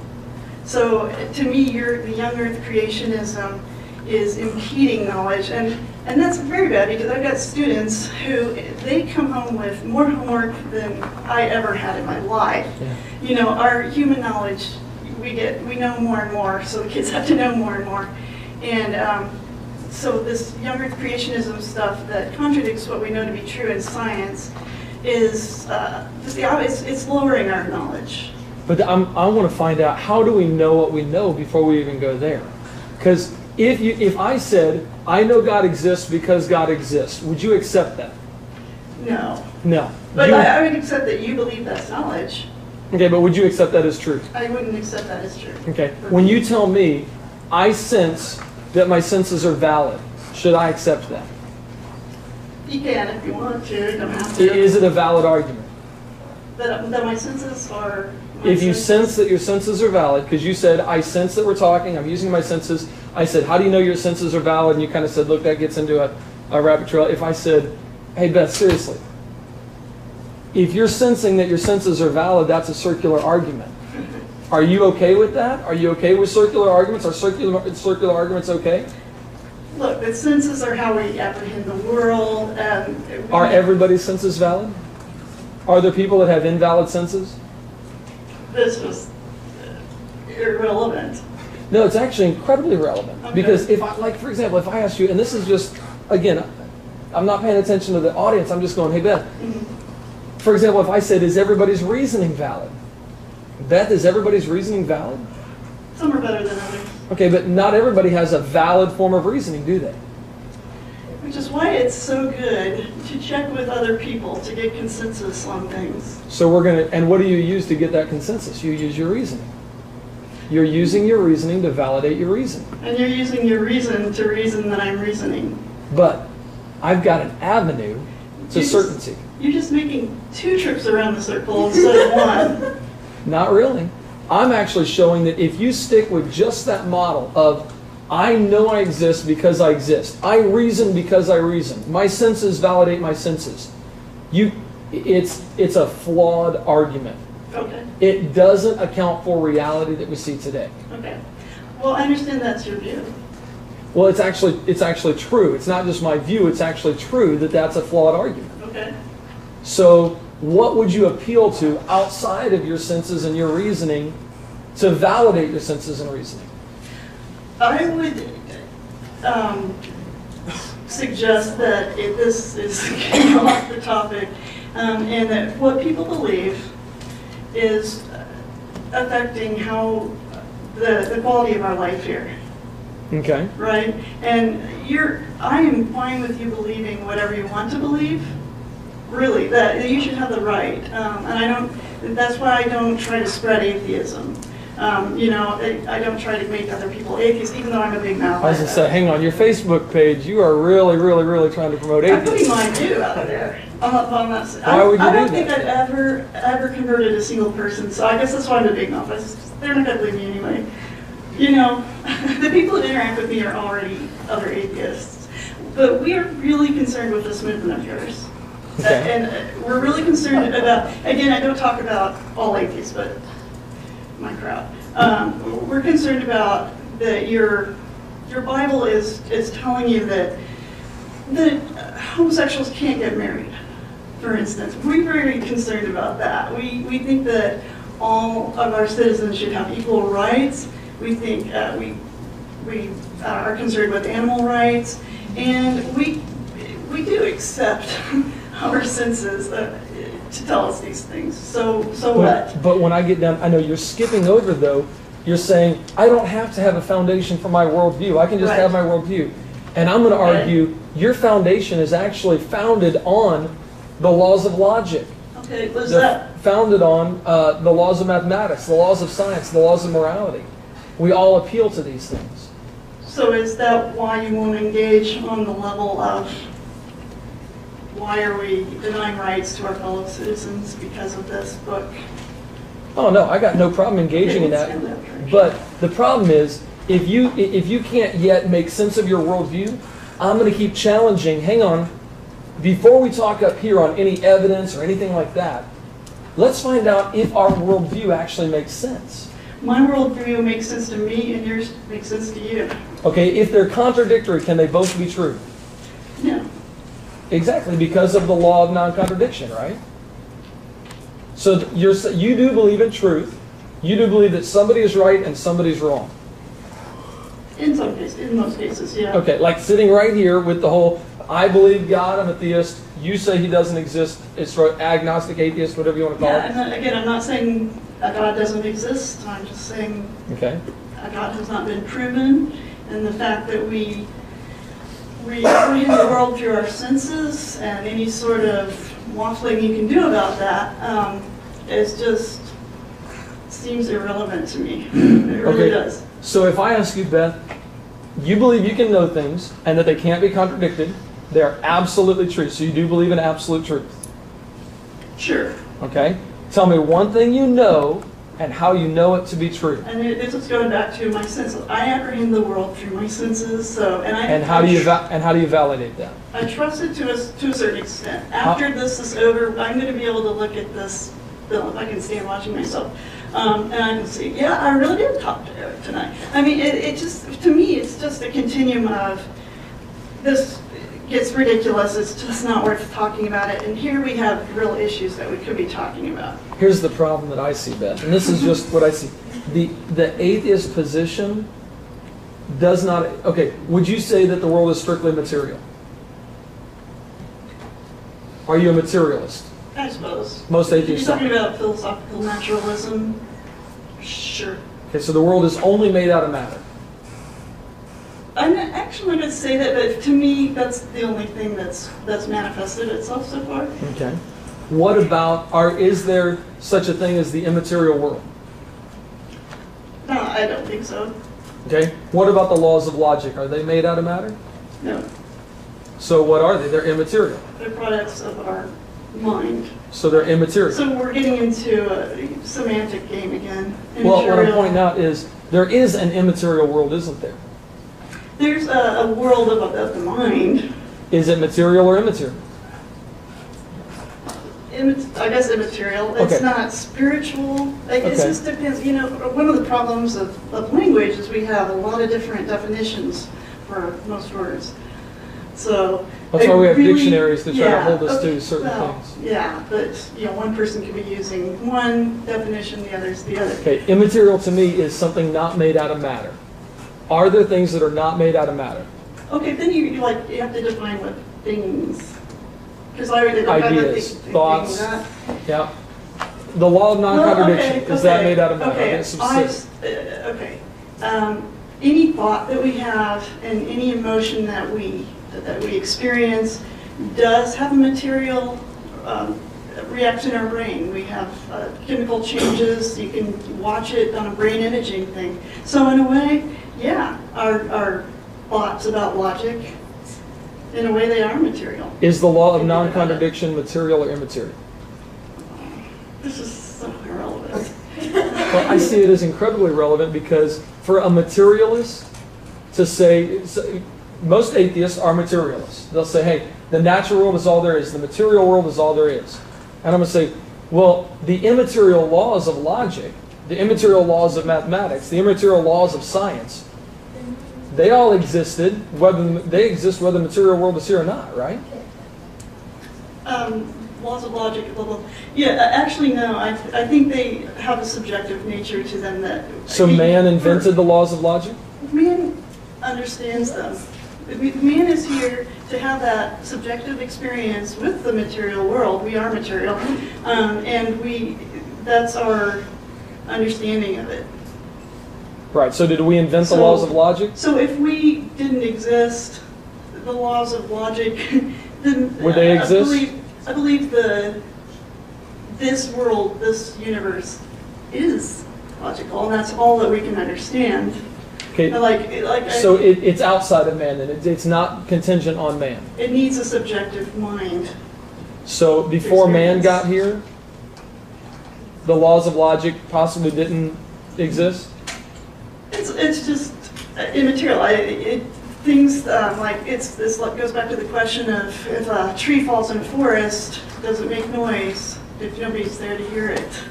So to me, your, the young earth creationism is impeding knowledge, and, and that's very bad because I've got students who, they come home with more homework than I ever had in my life. Yeah. You know, our human knowledge, we get, we know more and more, so the kids have to know more and more. And um, so this young earth creationism stuff that contradicts what we know to be true in science is uh, it's, it's lowering our knowledge. But I'm, I want to find out how do we know what we know before we even go there? Because if you, if I said I know God exists because God exists, would you accept that? No. No. But You- I, I would accept that you believe that's knowledge. okay, but would you accept that as truth? I wouldn't accept that as true. Okay. When you tell me I sense that my senses are valid, should I accept that? You can if you want to, you don't have to. Is it a valid argument? That, that my senses are. my If you senses- sense that your senses are valid, because you said, I sense that we're talking, I'm using my senses. I said, how do you know your senses are valid? And you kind of said, look, that gets into a, a rabbit trail. If I said, hey, Beth, seriously, if you're sensing that your senses are valid, that's a circular argument. Are you okay with that? Are you okay with circular arguments? Are circular, circular arguments okay? Look, the senses are how we apprehend the world. Um, Are everybody's senses valid? Are there people that have invalid senses? This was uh, irrelevant. No, it's actually incredibly relevant Okay. because if I, like, for example, if I ask you, and this is just, again, I'm not paying attention to the audience. I'm just going, hey Beth. Mm-hmm. For example, if I said, is everybody's reasoning valid? Beth, is everybody's reasoning valid? Some are better than others. Okay, but not everybody has a valid form of reasoning, do they? Which is why it's so good to check with other people to get consensus on things. So we're gonna, and what do you use to get that consensus? You use your reasoning. You're using your reasoning to validate your reason. And you're using your reason to reason that I'm reasoning. But I've got an avenue to You just- certainty. You're just making two trips around the circle instead of one. Not really. I'm actually showing that if you stick with just that model of I know I exist because I exist. I reason because I reason. My senses validate my senses. You it's it's a flawed argument. Okay, It doesn't account for reality that we see today. okay. Well, I understand that's your view. Well, it's actually it's actually true. It's not just my view, it's actually true that that's a flawed argument. Okay. So, what would you appeal to outside of your senses and your reasoning to validate your senses and reasoning? I would um, suggest that if this is off the topic, um, and that what people believe is affecting how the, the quality of our life here, Okay. right? And you're, I am fine with you believing whatever you want to believe, really, that you should have the right. Um, and I don't, that's why I don't try to spread atheism. Um, you know, I, I don't try to make other people atheists, even though I'm a big mouth. I was gonna say, hang on, your Facebook page, you are really, really, really trying to promote atheists. I'm putting mine too out there. I'm not, I'm not, Why would you I don't do think that? I've ever, ever converted a single person, so I guess that's why I'm a big mouth. Just, they're not gonna believe me anyway. You know, the people that interact with me are already other atheists. But we are really concerned with this movement of yours. Uh, And uh, we're really concerned about, again, I don't talk about all atheists, but my crowd. Um, we're concerned about that your, your Bible is, is telling you that, that homosexuals can't get married, for instance. We're very concerned about that. We, we think that all of our citizens should have equal rights. We think, uh, we, we are concerned with animal rights, and we, we do accept our senses uh, to tell us these things. So, so what? But, but when I get down, I know you're skipping over though, you're saying, I don't have to have a foundation for my worldview. I can just Right. have my worldview. And I'm gonna Okay. argue, your foundation is actually founded on the laws of logic, Okay, the- that, founded on uh, the laws of mathematics, the laws of science, the laws of morality. We all appeal to these things. so is that why you won't engage on the level of why are we denying rights to our fellow citizens because of this book? Oh no, I got no problem engaging in that. that. But the problem is, if you if you can't yet make sense of your worldview, I'm going to keep challenging. Hang on, before we talk up here on any evidence or anything like that, let's find out if our worldview actually makes sense. My worldview makes sense to me and yours makes sense to you. Okay, if they're contradictory, can they both be true? No. Exactly, because of the law of non-contradiction, right? So you're, you do believe in truth. You do believe that somebody is right and somebody's wrong. In some cases, in most cases, yeah. Okay, like sitting right here with the whole, I believe God, I'm a theist, you say he doesn't exist, it's right, agnostic, atheist, whatever you want to call Yeah, it. and then, again, I'm not saying a God doesn't exist, I'm just saying Okay, a God has not been proven, and the fact that we, we apprehend the world through our senses, and any sort of waffling you can do about that, um, is just, seems irrelevant to me. It really Okay. does. so if I ask you, Beth, you believe you can know things and that they can't be contradicted, they're absolutely true, so you do believe in absolute truth, Sure. okay? Tell me one thing you know and how you know it to be true. And it- this is going back to my senses. I apprehend the world through my senses, so, and I. And how do you, and how do you validate that? I trust it to a, to a certain extent. After this is over, I'm gonna be able to look at this film, if I can stand watching myself. Um, and I can see, yeah, I really did talk to Eric tonight. I mean, it, it just, to me, it's just a continuum of, this gets ridiculous, it's just not worth talking about it. And here we have real issues that we could be talking about. Here's the problem that I see, Beth, and this is just what I see. The, the atheist position does not, okay, would you say that the world is strictly material? Are you a materialist? I suppose. Most atheists. You're talking about philosophical naturalism? Sure. Okay, so the world is only made out of matter. I'm actually going to say that, but to me, that's the only thing that's, that's manifested itself so far. Okay. What about, are, is there such a thing as the immaterial world? No, I don't think so. Okay. What about the laws of logic? Are they made out of matter? No, So what are they? They're immaterial. they're products of our mind. So they're immaterial. So we're getting into a semantic game again. Well, what I'm pointing out is there is an immaterial world, isn't there? There's a, a world of, of the mind. Is it material or immaterial? Imma- I guess immaterial. It's Okay. not spiritual. Like, it Okay. just depends. You know, one of the problems of, of language is we have a lot of different definitions for most words. So. That's why we have really- dictionaries to try to hold us to certain well, things. Yeah, but, you know, one person could be using one definition, the other's the other. Okay, immaterial to me is something not made out of matter. Are there things that are not made out of matter? Okay, then you, you like, you have to define what things, because I already. Ideas, think thoughts. Yeah. The law of non-contradiction, Well, okay, is that made out of matter? Okay, Okay, I, uh, okay. Um, any thought that we have and any emotion that we, that we experience does have a material um, reaction in our brain. We have uh, chemical changes, you can watch it on a brain imaging thing. So in a way, yeah, our, our thoughts about logic, in a way they are material. Is the law of Think about it. non-contradiction material or immaterial? This is so irrelevant. Well, I see it as incredibly relevant because for a materialist to say, most atheists are materialists. They'll say, hey, the natural world is all there is, the material world is all there is. And I'm going to say, well, the immaterial laws of logic, the immaterial laws of mathematics, the immaterial laws of science, they all existed, whether they exist whether the material world is here or not, right? um, laws of logic, blah, blah. Yeah, actually, no, I, I think they have a subjective nature to them that. So man invented the laws of logic? Man understands them. Man is here to have that subjective experience with the material world. We are material. Um, and we, that's our understanding of it. Right, so did we invent the laws of logic? So if we didn't exist, the laws of logic, then. Would they uh, I exist? believe- I believe the, this world, this universe is logical, and that's all that we can understand. Okay, Like, like, I- so it, it's outside of man, and it, it's not contingent on man. it needs a subjective mind. So before man got here, the laws of logic possibly didn't exist. It's, it's just immaterial. I, it, things um, like it's this goes back to the question of if a tree falls in a forest, does it make noise if nobody's there to hear it?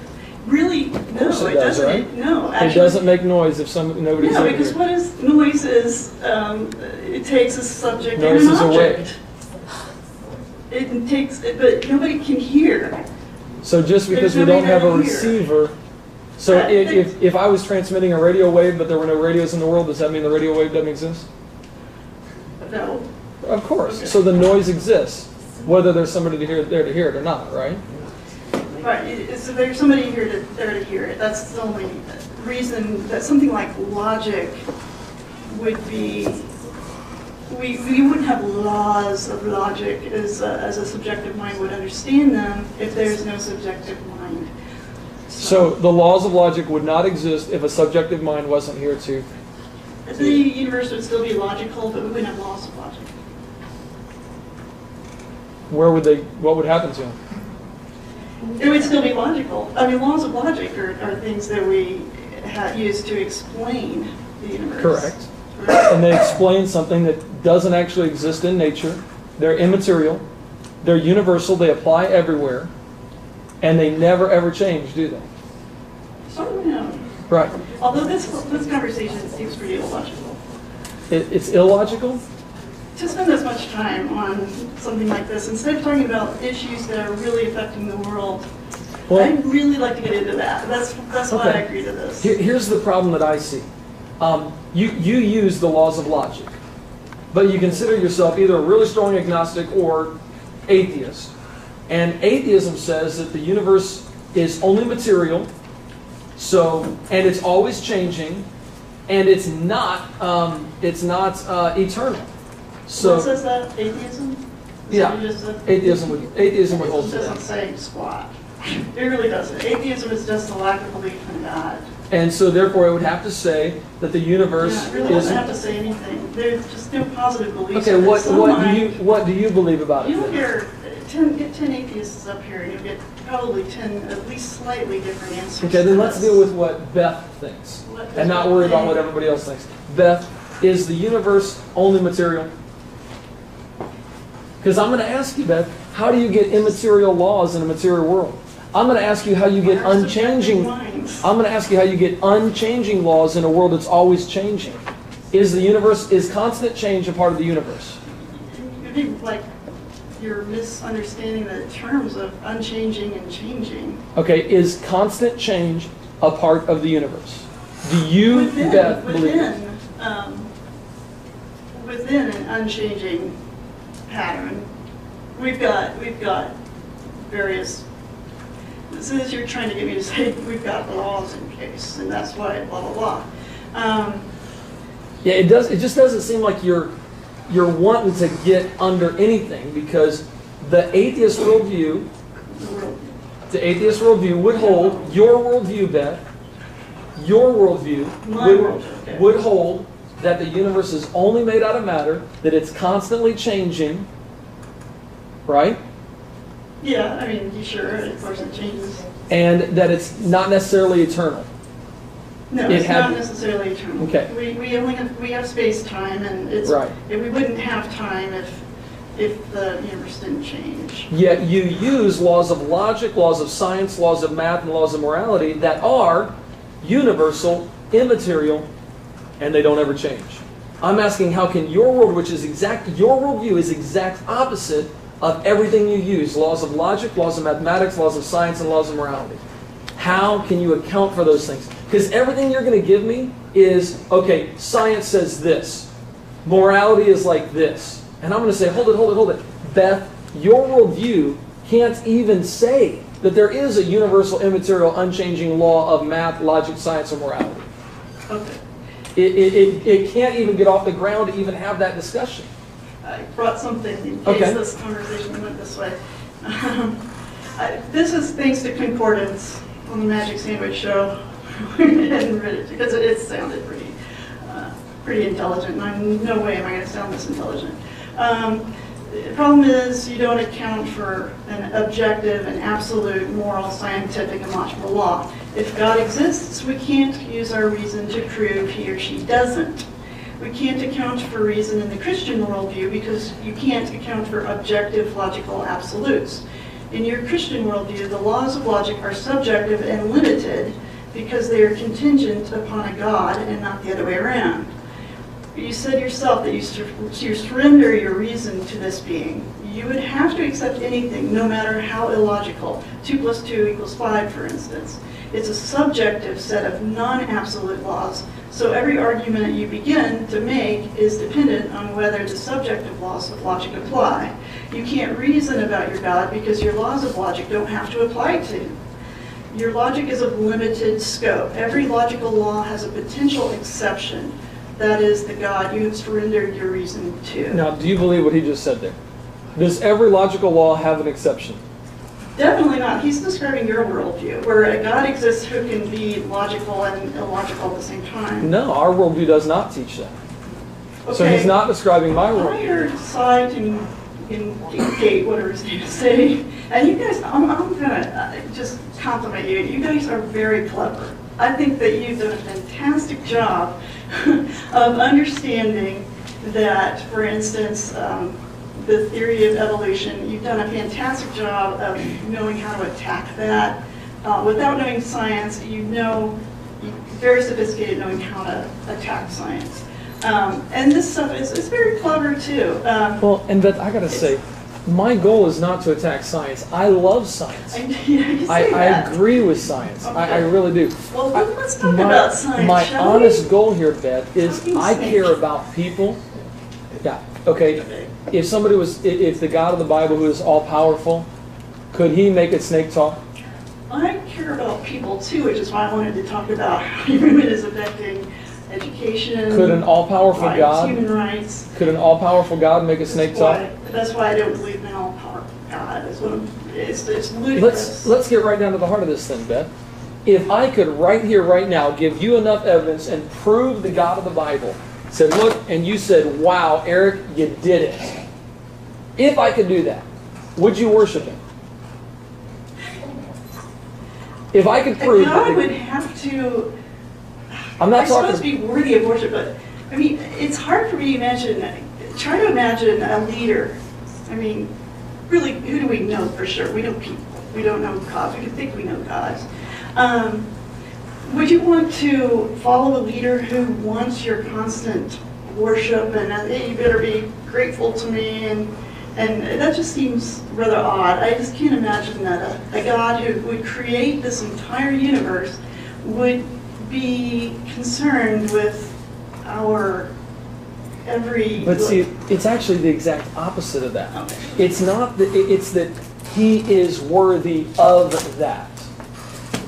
Really, no, it does, doesn't. right? No, It doesn't make noise if some nobody's No, in because what is noise is um, it takes a subject Noise and an is a wave. object. It takes, but nobody can hear. So just because There's we don't have a there hear. receiver, so if, if, if I was transmitting a radio wave, but there were no radios in the world, does that mean the radio wave doesn't exist? No, Of course. Okay. So the noise exists, whether there's somebody to hear there to hear it or not, right? right. So there's somebody here to there to hear it. That's the only reason that something like logic would be. We, we wouldn't have laws of logic as a, as a subjective mind would understand them if there's no subjective mind. So the laws of logic would not exist if a subjective mind wasn't here to. The universe would still be logical, but we wouldn't have laws of logic. Where would they? What would happen to them? It would still be logical. I mean, laws of logic are, are things that we use to explain the universe. Correct. Right. And they explain something that doesn't actually exist in nature. They're immaterial. They're universal. They apply everywhere, and they never ever change, do they? Sort of, no. Right. Although this, this conversation seems pretty illogical. It, it's illogical. To spend this much time on something like this, instead of talking about issues that are really affecting the world, Well, I'd really like to get into that. That's, that's why I agree to this. Here- Here's the problem that I see. Um, you, you use the laws of logic, but you consider yourself either a really strong agnostic or atheist. And atheism says that the universe is only material, so and it's always changing, and it's not um, it's not uh, eternal. So, what says that? Atheism? Is Yeah. you said? atheism would atheism would hold doesn't that. say squat. It really doesn't. Atheism is just a lack of belief in God. And so therefore, I would have to say that the universe Yeah, it really is. doesn't have to say anything. There's just no positive beliefs. Okay, what what do you what do you believe about it? You hear ten, get ten atheists up here, and you'll get probably ten at least slightly different answers. Okay, then let's deal with what Beth thinks, and not worry about what everybody else thinks. Beth, is the universe only material? Because I'm going to ask you, Beth, how do you get immaterial laws in a material world? I'm going to ask you how you get unchanging. I'm going to ask you how you get unchanging laws in a world that's always changing. Is the universe is constant change a part of the universe? Like you're misunderstanding the terms of unchanging and changing. Okay, is constant change a part of the universe? Do you, Within, Beth, believe? within, um, within an unchanging pattern, we've got, we've got various, since you're trying to get me to say, we've got laws in place, and that's why blah, blah, blah. Um, Yeah, it does. It just doesn't seem like you're you're wanting to get under anything because the atheist worldview, the atheist worldview would hold your worldview, Beth. Your worldview would, okay. would hold that the universe is only made out of matter, that it's constantly changing, right? Yeah, I mean, you sure, of course it changes. And that it's not necessarily eternal. No, It it's had- not necessarily eternal. Okay. We, we only have, we have space-time, and it's, Right. and we wouldn't have time if, if the universe didn't change. Yet you use laws of logic, laws of science, laws of math, and laws of morality that are universal, immaterial, and they don't ever change. I'm asking how can your world, which is exact, your worldview is exact opposite of everything you use laws of logic, laws of mathematics, laws of science, and laws of morality. How can you account for those things? Because everything you're going to give me is okay, science says this, morality is like this. And I'm going to say, hold it, hold it, hold it. Beth, your worldview can't even say that there is a universal, immaterial, unchanging law of math, logic, science, or morality. Okay. It, it, it, it can't even get off the ground to even have that discussion. I brought something in case Okay. this conversation went this way. Um, I- This is thanks to concordance on the Magic Sandwich Show. Because it it sounded pretty, uh, pretty intelligent, and I'm, no way am I gonna sound this intelligent. Um, The problem is, you don't account for an objective and absolute moral, scientific, and logical law. If God exists, we can't use our reason to prove he or she doesn't. We can't account for reason in the Christian worldview because you can't account for objective logical absolutes. In your Christian worldview, the laws of logic are subjective and limited because they are contingent upon a God and not the other way around. You said yourself that you, sur- you surrender your reason to this being. You would have to accept anything, no matter how illogical. Two plus two equals five, for instance. It's a subjective set of non-absolute laws, so every argument you begin to make is dependent on whether the subjective laws of logic apply. You can't reason about your God because your laws of logic don't have to apply to. Your logic is of limited scope. Every logical law has a potential exception. That is the God you have surrendered your reason to. Now, do you believe what he just said there? Does every logical law have an exception? Definitely not. He's describing your worldview, where a God exists who can be logical and illogical at the same time. No, our worldview does not teach that. So he's not describing my I worldview. heard Sight and, and Gate, whatever his name say, and you guys, I'm, I'm gonna uh, just compliment you. You guys are very clever. I think that you've done a fantastic job of understanding that, for instance, um, the theory of evolution, you've done a fantastic job of knowing how to attack that. Uh, without knowing science, you know, very sophisticated knowing how to attack science. Um, and this stuff is, is very clever too. Um, Well, and Beth, I gotta say, my goal is not to attack science. I love science. I, yeah, I, I agree with science. I, I really do. Well, let's talk my, about science, My honest we? goal here, Beth, is Talking I snake. care about people. Yeah. Okay. If somebody was, if the God of the Bible, who is all powerful, could he make a snake talk? I care about people too, which is why I wanted to talk about how human is affecting education. Could an all powerful rights, God, Human rights. could an all powerful God make a snake talk? that's why I don't believe in all power God. I'm, it's, it's Let's let's get right down to the heart of this thing, Beth. If I could right here, right now, give you enough evidence and prove the God of the Bible, said, look, and you said, wow, Eric, you did it. If I could do that, would you worship him? If I could prove God that would have to I'm not talking be worthy of worship, but I mean, it's hard for me to imagine. Try to imagine a leader. I mean, really, who do we know for sure? We know people. We don't know gods. We can think we know gods. Um, would you want to follow a leader who wants your constant worship and uh, hey, you better be grateful to me and and that just seems rather odd. I just can't imagine that a, a God who would create this entire universe would be concerned with our every. But see, it's actually the exact opposite of that. Okay. It's not that, it's that he is worthy of that.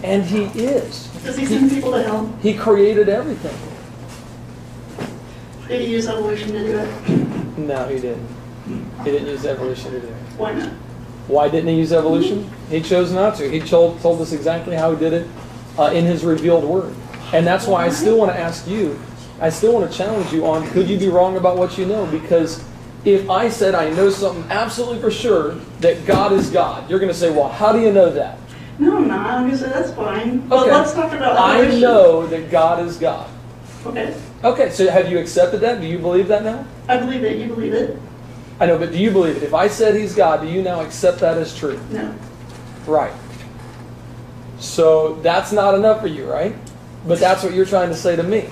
And he is. Does he send people to hell? He created everything. Did he use evolution to do it? No, he didn't. He didn't use evolution to do it. Why not? Why didn't he use evolution? He chose not to. He told, told us exactly how he did it uh, in his revealed word. And that's why I still want to ask you, I still want to challenge you on could you be wrong about what you know? Because if I said I know something absolutely for sure that God is God, you're going to say, well, how do you know that? No, I'm not. I'm say that's fine. But Okay. let's talk about I know that God is God. Okay. Okay, so have you accepted that? Do you believe that now? I believe it. You believe it? I know, but do you believe it? If I said he's God, do you now accept that as true? No. Right. So that's not enough for you, right? But that's what you're trying to say to me.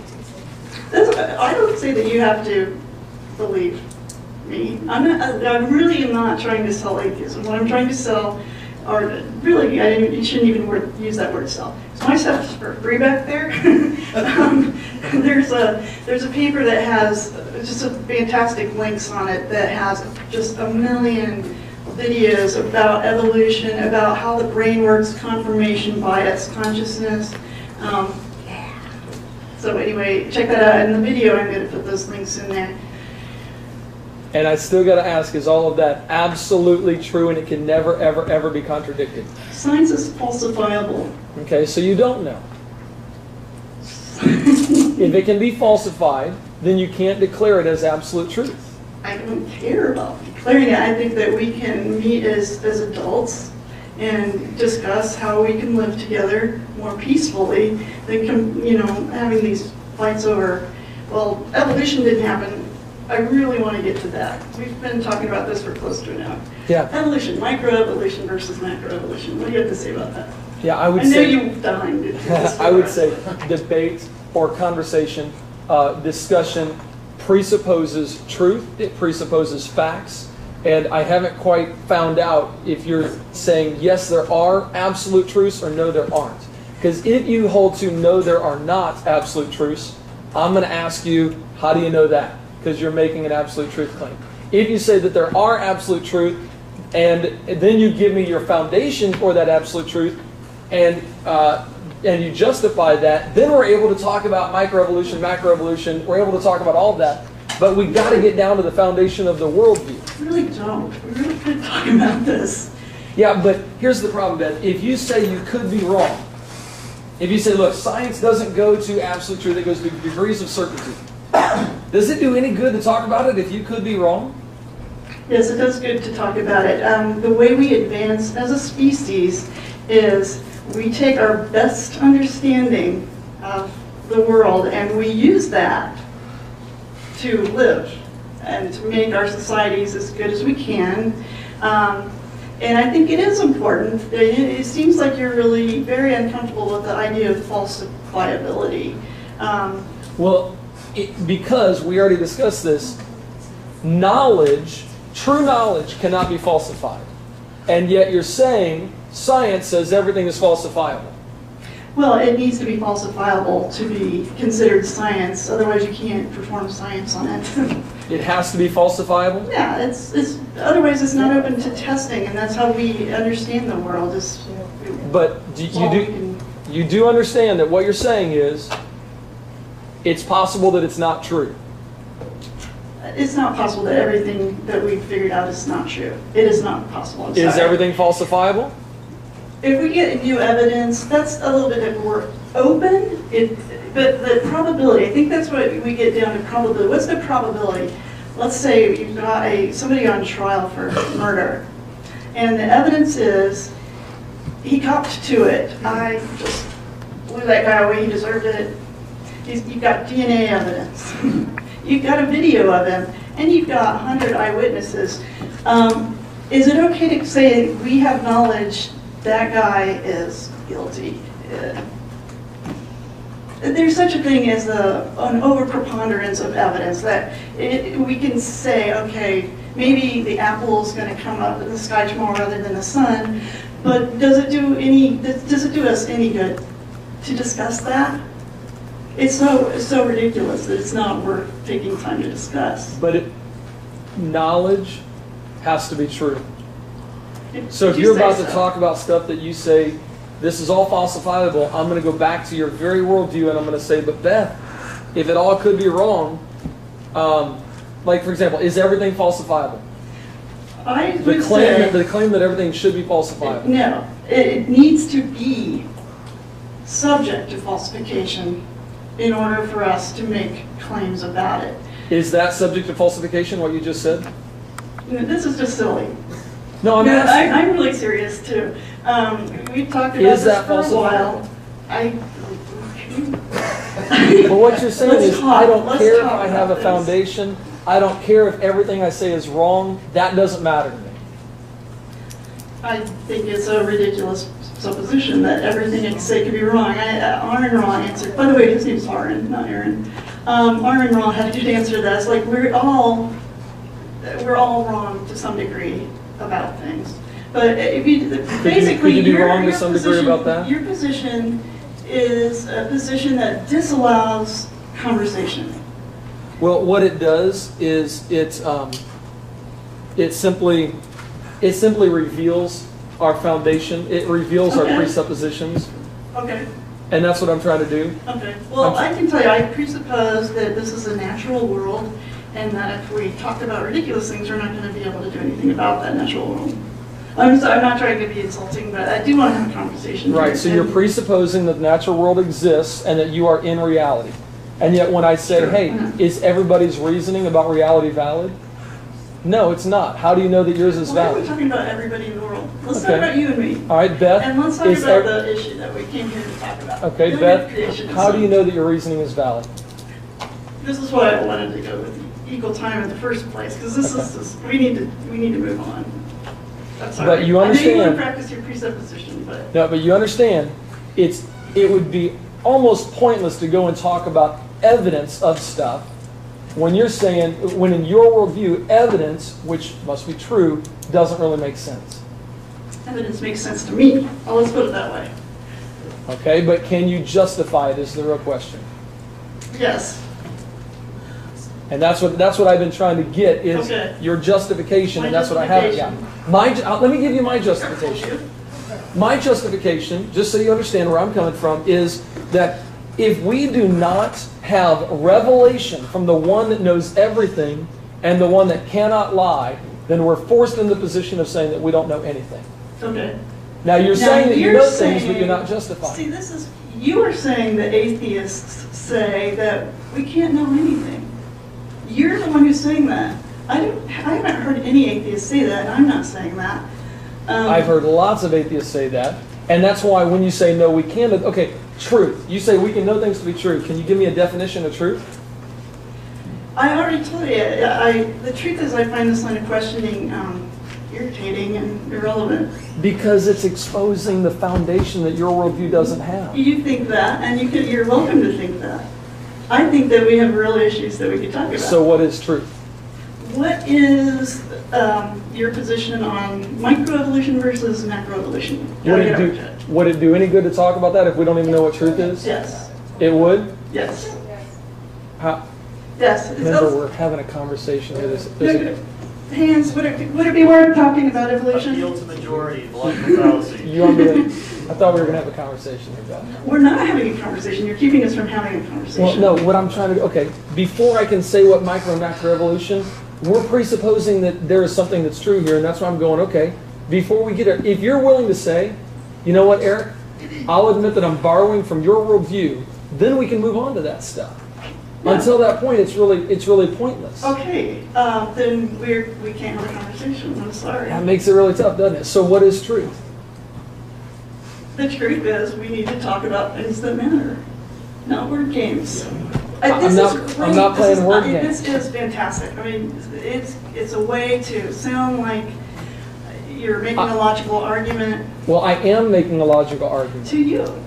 That's, I don't say that you have to believe me. I'm not. I really not trying to sell atheism. What I'm trying to sell, or really, I didn't, you shouldn't even word, use that word sell. So my stuff's for free back there. um, there's a there's a paper that has just a fantastic links on it that has just a million videos about evolution, about how the brain works, confirmation bias, consciousness. Um, so anyway, check that out. In the video, I'm going to put those links in there. And I still got to ask, is all of that absolutely true and it can never, ever, ever be contradicted? Science is falsifiable. Okay, so you don't know. if it can be falsified, then you can't declare it as absolute truth. I don't care about declaring it. I think that we can meet as, as adults and discuss how we can live together more peacefully than, com- you know, having these fights over, well, evolution didn't happen. I really want to get to that. We've been talking about this for close to an hour. Yeah, Evolution, microevolution versus macroevolution. What do you have to say about that? yeah, I would I know say. you dined into this. I would say debate or conversation, uh, discussion presupposes truth, it presupposes facts, and I haven't quite found out if you're saying yes, there are absolute truths or no, there aren't. Because if you hold to no, there are not absolute truths, I'm going to ask you, how do you know that? Because you're making an absolute truth claim. If you say that there are absolute truth, and then you give me your foundation for that absolute truth, and uh, and you justify that, then we're able to talk about microevolution, macroevolution. We're able to talk about all of that. But we've got to get down to the foundation of the worldview. We really don't. We really could talk about this. Yeah, but here's the problem, Ben. If you say you could be wrong, if you say, look, science doesn't go to absolute truth, it goes to degrees of certainty. Does it do any good to talk about it if you could be wrong? Yes, it does good to talk about it. Um, the way we advance as a species is we take our best understanding of the world and we use that to live and to make our societies as good as we can. Um, and I think it is important. It, it seems like you're really very uncomfortable with the idea of falsifiability. Um, Well, it, because we already discussed this, knowledge, true knowledge, cannot be falsified. And yet you're saying science says everything is falsifiable. Well, it needs to be falsifiable to be considered science, otherwise you can't perform science on it. It has to be falsifiable? Yeah, it's, it's, otherwise it's not open to testing, and that's how we understand the world, is, But do you do, you do understand that what you're saying is it's possible that it's not true. It's not possible that everything that we've figured out is not true. It is not possible, I'm Is sorry. everything falsifiable? If we get new evidence, that's a little bit more open, it, but the probability, I think that's what we get down to probability. What's the probability? Let's say you've got a, somebody on trial for murder, and the evidence is he copped to it. I just blew that guy away, he deserved it. He's- You've got DNA evidence. You've got a video of him, and you've got 100 eyewitnesses. Um, Is it okay to say we have knowledge that guy is guilty? There's such a thing as a, an overpreponderance of evidence that it, we can say, okay, maybe the apple is gonna come up in the sky tomorrow rather than the sun, but does it do any, does it do us any good to discuss that? It's so, so ridiculous that it's not worth taking time to discuss. But it, knowledge has to be true. So if you you're about to talk about stuff that you say, this is all falsifiable, I'm going to go back to your very worldview and I'm going to say, but Beth, if it all could be wrong, um, like for example, is everything falsifiable? I The claim, that, the claim that everything should be falsifiable. no, it, it needs to be subject to falsification in order for us to make claims about it. Is that subject to falsification, what you just said? This is just silly. No, I'm No, I, asking. I'm really serious too. Um, we've talked about Is this that for a while. I. But what you're saying Let's is, talk- I don't let's care if talk I have a about this. foundation, I don't care if everything I say is wrong, that doesn't matter to me. I think it's a ridiculous supposition that everything I say could be wrong. I, uh, Aron Ra answered, by the way, his name's Aaron, not Aaron. Um, Aron Ra had a good answer to that. It's like, we're all, we're all wrong to some degree about things. But if you, basically, could you be your, wrong to your some degree position- about that? Your position is a position that disallows conversation. Well, what it does is it, um, it simply, it simply reveals our foundation, it reveals our presuppositions, Okay. and that's what I'm trying to do. Okay, well, I'm- I can tell you, I presuppose that this is a natural world, and that if we talk about ridiculous things, we're not going to be able to do anything about that natural world. I'm sorry, I'm not trying to be insulting, but I do want to have a conversation. Right, here, so you're presupposing that the natural world exists and that you are in reality. And yet when I say, Sure. hey, Mhm. is everybody's reasoning about reality valid? No, it's not. How do you know that yours is Why are we valid? talking about everybody in the world? Let's Okay. talk about you and me. All right, Beth. And let's talk is about ev- the issue that we came here to talk about. Okay, Beth, how do you know that your reasoning is valid? This is why I wanted to go with equal time in the first place, because this is, just- we need to, we need to move on. That's all But right. you I know you want understand- to practice your presupposition, but No, but you understand, it's, it would be almost pointless to go and talk about evidence of stuff when you're saying, when in your worldview, evidence, which must be true, doesn't really make sense. evidence makes sense to me. Well, let's put it that way. Okay, but can you justify it is the real question. Yes. And that's what, that's what I've been trying to get is Okay. your justification, My and that's what I haven't. My, uh, let me give you my justification. My justification, just so you understand where I'm coming from, is that if we do not have revelation from the one that knows everything and the one that cannot lie, then we're forced in the position of saying that we don't know anything. Okay. Now, you're Now, saying that you you're know things, but you're not justified. See, this is, you are saying that atheists say that we can't know anything. You're the one who's saying that. I don't, I haven't heard any atheists say that, and I'm not saying that. Um, I've heard lots of atheists say that, and that's why when you say no, we can't. Okay, truth. You say we can know things to be true. Can you give me a definition of truth? I already told you, I, the truth is I find this line of questioning um, irritating and irrelevant. Because it's exposing the foundation that your worldview doesn't have. You think that, and you could, you're welcome to think that. I think that we have real issues that we could talk about. So what is truth? What is um, your position on microevolution versus macroevolution? Would it do, would it do any good to talk about that if we don't even know what truth is? Yes, It would? yes, How, yes. Remember, we're having a conversation here. This- No, this- Hands, would it, would it be worth talking about evolution? Appeal to majority, logical fallacy. You want me to, I thought we were gonna have a conversation here, Beth. We're not having a conversation, you're keeping us from having a Well, conversation. no, what I'm trying to, okay, before I can say what micro and macro evolution, we're presupposing that there is something that's true here, and that's why I'm going, okay, before we get there, if you're willing to say, you know what, Eric, I'll admit that I'm borrowing from your worldview, then we can move on to that stuff. Yeah. Until that point, it's really, it's really pointless. Okay, uh, then we're, we can't have a conversation, I'm sorry. That makes it really tough, doesn't it? So what is truth? The truth is, we need to talk about things that matter, not word games. Uh, I'm this is not- I'm great. not This playing is- word I mean, games. This is fantastic. I mean, it's, it's a way to sound like you're making a logical argument Well, I am making a logical argument. to you.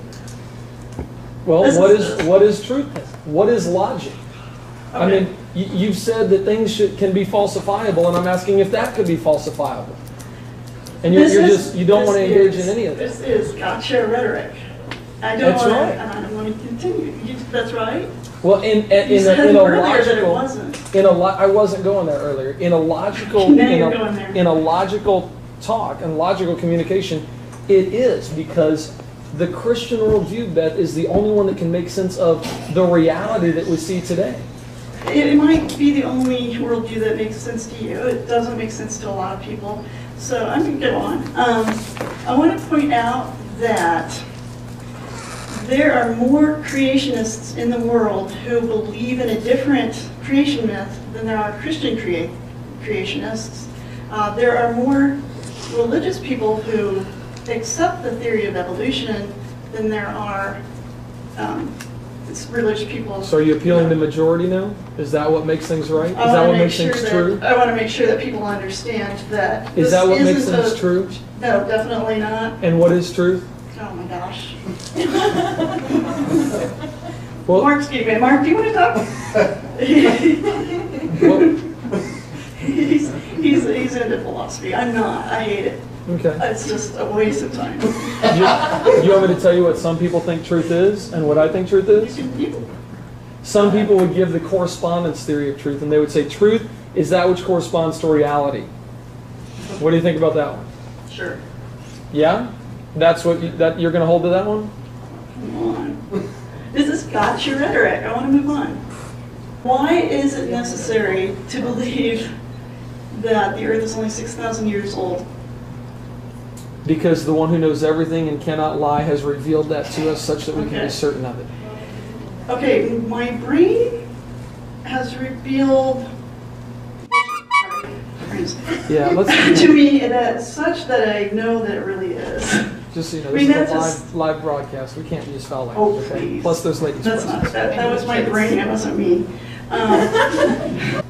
Well, what is- what is truth? What is logic? I mean, you, you've said that things should, can be falsifiable, and I'm asking if that could be falsifiable. And you're, you're just, you don't want to engage is- in any of this. This is gotcha rhetoric. I don't That's want to, right. and I don't want to continue. You- That's right. Well, in, in, in a, in a that logical, in a lo, I wasn't going there earlier. In a logical, in a, in a logical talk and logical communication, it is because the Christian worldview, Beth, is the only one that can make sense of the reality that we see today. It might be the only worldview that makes sense to you. It doesn't make sense to a lot of people. So I'm going to go on. Um, I want to point out that there are more creationists in the world who believe in a different creation myth than there are Christian crea- creationists. Uh, there are more religious people who accept the theory of evolution than there are um, it's religious people. So are you appealing to the majority now? Is that what makes things right? Is that what make makes sure things that- true? I want to make sure that people understand that. Is that what makes things a- true? No, definitely not. And what is truth? Oh my gosh. Well, Mark's me, Mark, do you want to talk? He's, he's, he's into philosophy. I'm not. I hate it. Okay. Uh, it's just a waste of time. You, you want me to tell you what some people think truth is and what I think truth is? Some people would give the correspondence theory of truth, and they would say truth is that which corresponds to reality. What do you think about that one? Sure. Yeah, that's what you, that you're going to hold to that one. Come on. This is gotcha rhetoric. I want to move on. Why is it necessary to believe that the Earth is only 6,000 years old? Because the one who knows everything and cannot lie has revealed that to us such that we can be certain of it. Okay, my brain has revealed Yeah, let's- to me that such that I know that it really is. Just so you know, I mean, this is a live, just- live broadcast. We can't use foul Oh, language, okay? please. Plus, those ladies That's present. not, that, that was my brain, it wasn't me. Um,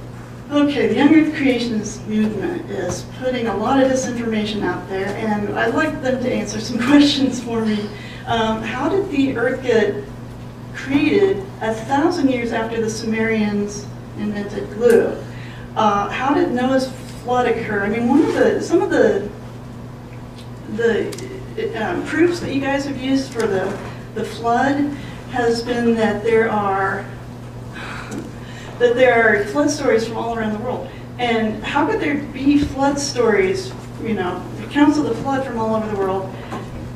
Okay, the Young Earth Creationist movement is putting a lot of disinformation out there, and I'd like them to answer some questions for me. Um, how did the Earth get created a thousand years after the Sumerians invented glue? Uh, how did Noah's flood occur? I mean, one of the, some of the the um, proofs that you guys have used for the, the flood has been that there are that there are flood stories from all around the world. And how could there be flood stories, you know, accounts of the flood from all over the world,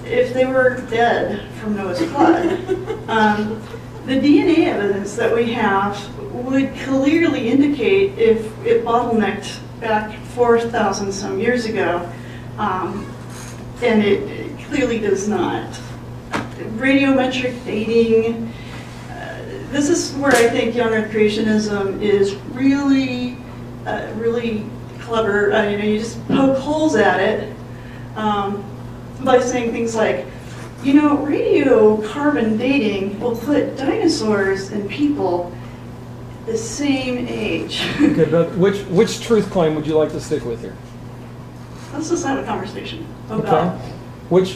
if they were dead from Noah's flood? Um, the DNA evidence that we have would clearly indicate if it bottlenecked back 4,000 some years ago, um, and it, it clearly does not. Radiometric dating, this is where I think young Earth creationism is really, uh, really clever. Uh, you know, you just poke holes at it um, by saying things like, you know, radiocarbon dating will put dinosaurs and people the same age. Okay, but which, which truth claim would you like to stick with here? Let's just have a conversation Okay. Which,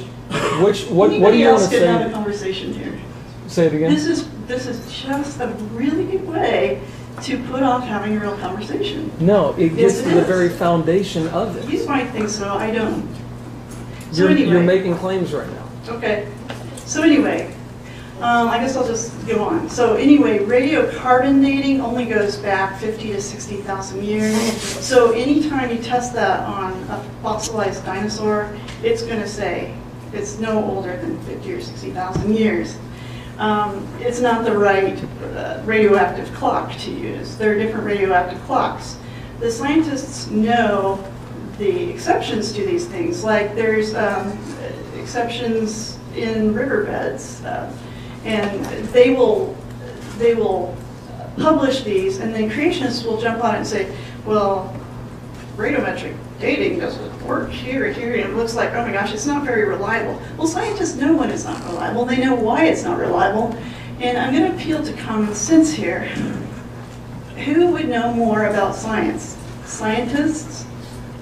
which, what, what do you want to can have a conversation here. Say it again. This is, this is just a really good way to put off having a real conversation. No, it Yes, gets it to the is. very foundation of it. You might think so, I don't. So You're, you're making claims right now. Okay, so anyway, um, I guess I'll just go on. So anyway, radiocarbon dating only goes back 50 to 60,000 years. So anytime you test that on a fossilized dinosaur, it's going to say it's no older than 50 or 60,000 years. Um, it's not the right uh, radioactive clock to use. There are different radioactive clocks. The scientists know the exceptions to these things, like there's um, exceptions in riverbeds, uh, and they will they will publish these, and then creationists will jump on it and say, well, radiometric dating doesn't work here here, and it looks like, oh my gosh, it's not very reliable. Well, scientists know when it's not reliable. They know why it's not reliable. And I'm going to appeal to common sense here. Who would know more about science? Scientists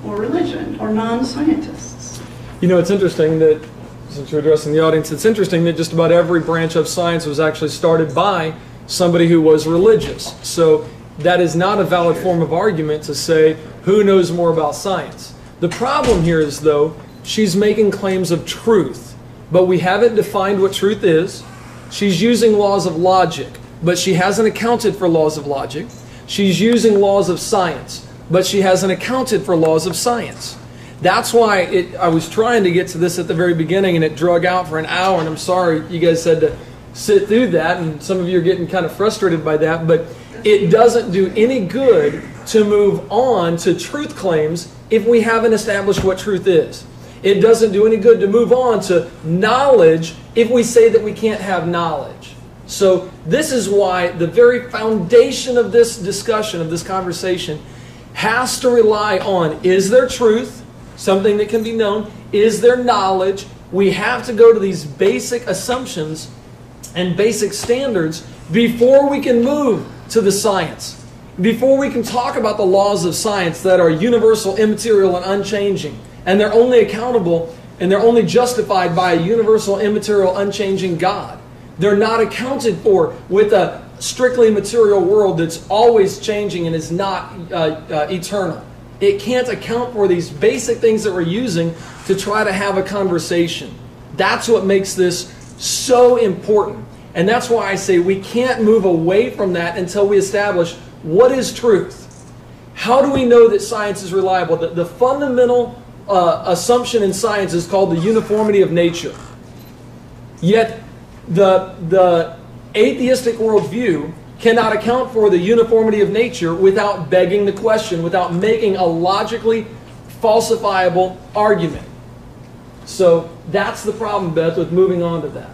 or religion or non-scientists? You know, it's interesting that, since you're addressing the audience, it's interesting that just about every branch of science was actually started by somebody who was religious. So that is not a valid form of argument to say who knows more about science. The problem here is, though, she's making claims of truth, but we haven't defined what truth is. She's using laws of logic, but she hasn't accounted for laws of logic. She's using laws of science, but she hasn't accounted for laws of science. That's why it, I was trying to get to this at the very beginning and it drug out for an hour, and I'm sorry you guys had to sit through that, and some of you are getting kind of frustrated by that, but it doesn't do any good to move on to truth claims if we haven't established what truth is. It doesn't do any good to move on to knowledge if we say that we can't have knowledge. So, this is why the very foundation of this discussion, of this conversation, has to rely on is there truth, something that can be known? Is there knowledge? We have to go to these basic assumptions and basic standards before we can move to the science. Before we can talk about the laws of science that are universal, immaterial, and unchanging. And they're only accountable and they're only justified by a universal, immaterial, unchanging God. They're not accounted for with a strictly material world that's always changing and is not uh, uh, eternal. It can't account for these basic things that we're using to try to have a conversation. That's what makes this so important. And that's why I say we can't move away from that until we establish what is truth. How do we know that science is reliable? The, the fundamental uh, assumption in science is called the uniformity of nature. Yet, the, the atheistic worldview cannot account for the uniformity of nature without begging the question, without making a logically falsifiable argument. So that's the problem, Beth, with moving on to that.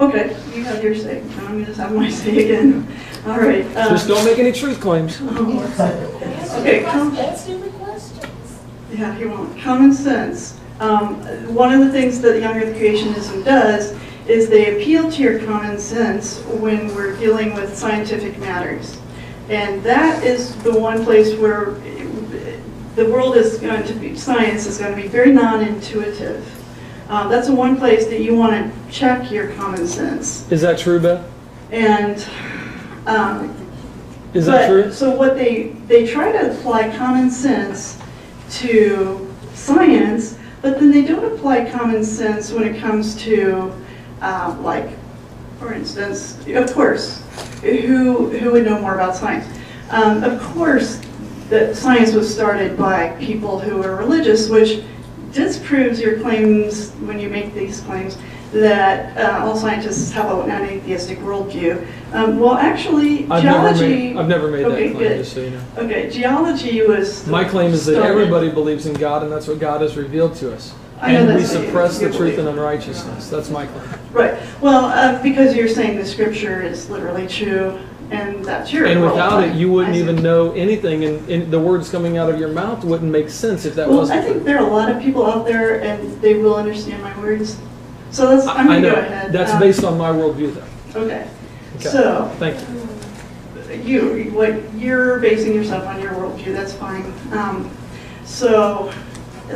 Okay, you have your say, I'm gonna have my say again. All right. um, Just don't make any truth claims. Okay, questions. Yeah, he won't. Common sense. Um, one of the things that Young Earth Creationism does is they appeal to your common sense when we're dealing with scientific matters. And that is the one place where the world is going to be, science is going to be very non-intuitive. Um, that's the one place that you want to check your common sense. Is that true, Beth? And um, Is that but- true? So what they, they try to apply common sense to science, but then they don't apply common sense when it comes to, uh, like, for instance, of course, who, who would know more about science? Um, Of course, that science was started by people who are religious, which disproves your claims, when you make these claims, that uh, all scientists have an atheistic worldview. Um, Well, actually, I've never geology... made, I've never made Okay, that claim, good. just so you know. Okay, geology was... My claim is that started- everybody believes in God, and that's what God has revealed to us. I And we that's what you- suppress the truth and unrighteousness. That's my claim. Right, well, uh, because you're saying the scripture is literally true, and that's your... And without it, you wouldn't even know anything, and, and the words coming out of your mouth wouldn't make sense if that Well, I wasn't I think true. there are a lot of people out there, and they will understand my words. So that's, I'm I gonna go know, ahead. that's Um, based on my worldview, though. Okay, Okay. so, Thank you. you, what, you're basing yourself on your worldview, that's fine. Um, So,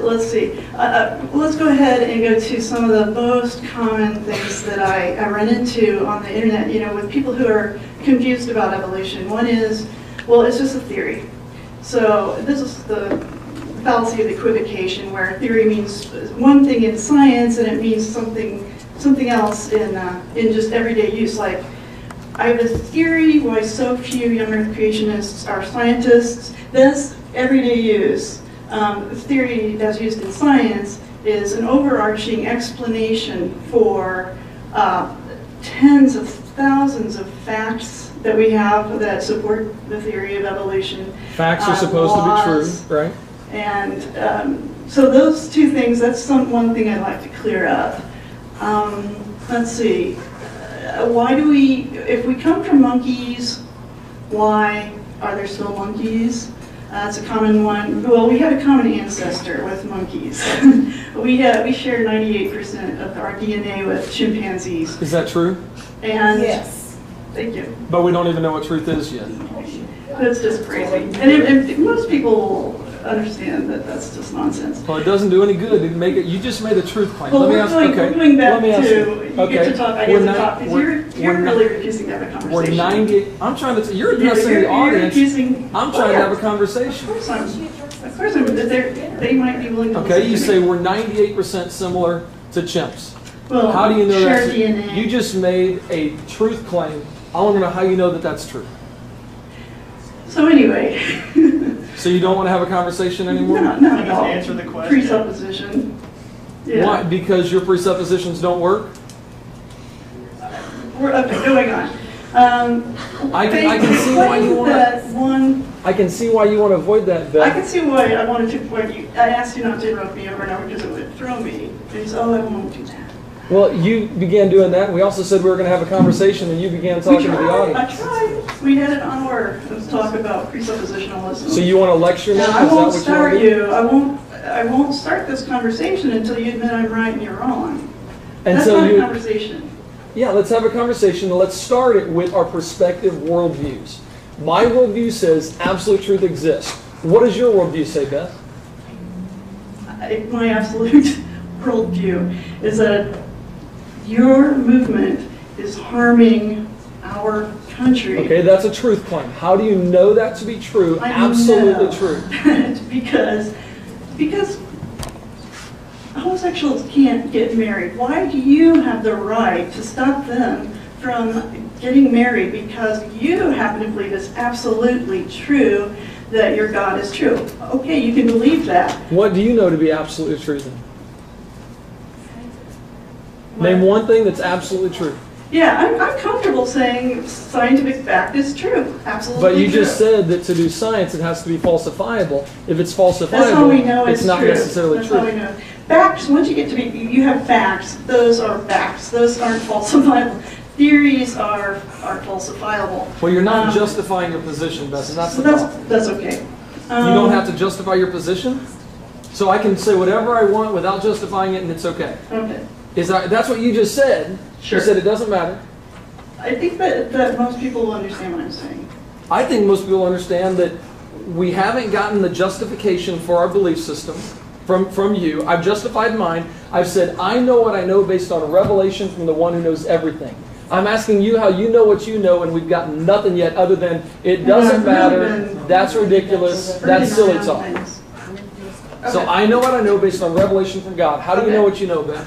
let's see, Uh, uh, let's go ahead and go to some of the most common things that I, I run into on the internet, you know, with people who are confused about evolution. One is, well, it's just a theory. So this is the fallacy of equivocation, where theory means one thing in science and it means something, something else in, uh, in just everyday use, like I have a theory why so few young earth creationists are scientists. This everyday use, um, theory as used in science, is an overarching explanation for uh, tens of thousands of facts that we have that support the theory of evolution. Facts are uh, supposed laws. to be true, right? And um, so those two things, that's some, one thing I'd like to clear up. Um, Let's see, Uh, why do we, if we come from monkeys, why are there still monkeys? Uh, That's a common one. Well, we had a common ancestor with monkeys. We, uh, we share 98% of our DNA with chimpanzees. Is that true? And, Yes. thank you. But we don't even know what truth is yet. That's just crazy. And, it- and most people will understand that that's just nonsense. Well, it doesn't do any good to make it. You just made a truth claim. Well, Let me we're ask. going, okay. we're going back Let me to, ask you Okay. get to talk, I We're get to talk, because we're- you're, you're really refusing to have a conversation. We're 90. I'm trying to. You're You're- addressing you're- the you're audience. refusing- I'm trying to have a conversation. Of course I'm, of course I'm, they're, might be willing to Okay, you to say me. we're 98% similar to chimps. Well, How do you know share that? DNA. You just made a truth claim. I want to know how you know that that's true. So anyway. So you don't want to have a conversation anymore? No, not at all. answer the question. Presupposition. Yeah. Why? Because your presuppositions don't work? We're, okay, going on. Um, I can- I they can see why you wanna- That one I can see why you want to avoid that, I can see why I wanted to, why you, I asked you not to interrupt me over and over because it would throw me. And you said, oh, I won't do that. Well, you began doing that, we also said we were going to have a conversation, and you began talking to the tried, I tried. We had an hour to talk about presuppositionalism. So you want to lecture now? I won't what you start want you, I won't, I won't start this conversation until you admit I'm right and you're wrong. And That's so not a conversation. yeah, let's have a conversation, let's start it with our perspective worldviews. My worldview says absolute truth exists. What does your worldview say, Beth? I- My absolute worldview is that your movement is harming our country. Okay, that's a truth claim. How do you know that to be true? I Absolutely true. because, because homosexuals can't get married. Why do you have the right to stop them from getting married because you happen to believe it's absolutely true that your God is true? Okay, you can believe that. What do you know to be absolutely true then? Name one thing that's absolutely true. Yeah, I'm, I'm comfortable saying scientific fact is true, absolutely But you just said that to do science, it has to be falsifiable. If it's falsifiable, That's how we know it's it's not true. necessarily That's true. how we know. Facts, once you get to be, you have facts, those are facts, those aren't falsifiable. Theories are, are falsifiable. Well, you're not Um, justifying your position, Beth, and that's So the that's, problem. that's okay. You don't Um, have to justify your position, so I can say whatever I want without justifying it, and it's okay. Okay, Is that, that's what you just said? Sure. You said it doesn't matter. I think that, that most people will understand what I'm saying. I think most people understand that we haven't gotten the justification for our belief system from, from you. I've justified mine. I've said, I know what I know based on a revelation from the one who knows everything. I'm asking you how you know what you know, and we've gotten nothing yet other than it doesn't matter, that's ridiculous, that's silly talk. So I know what I know based on revelation from God. How do you know what you know, Beth?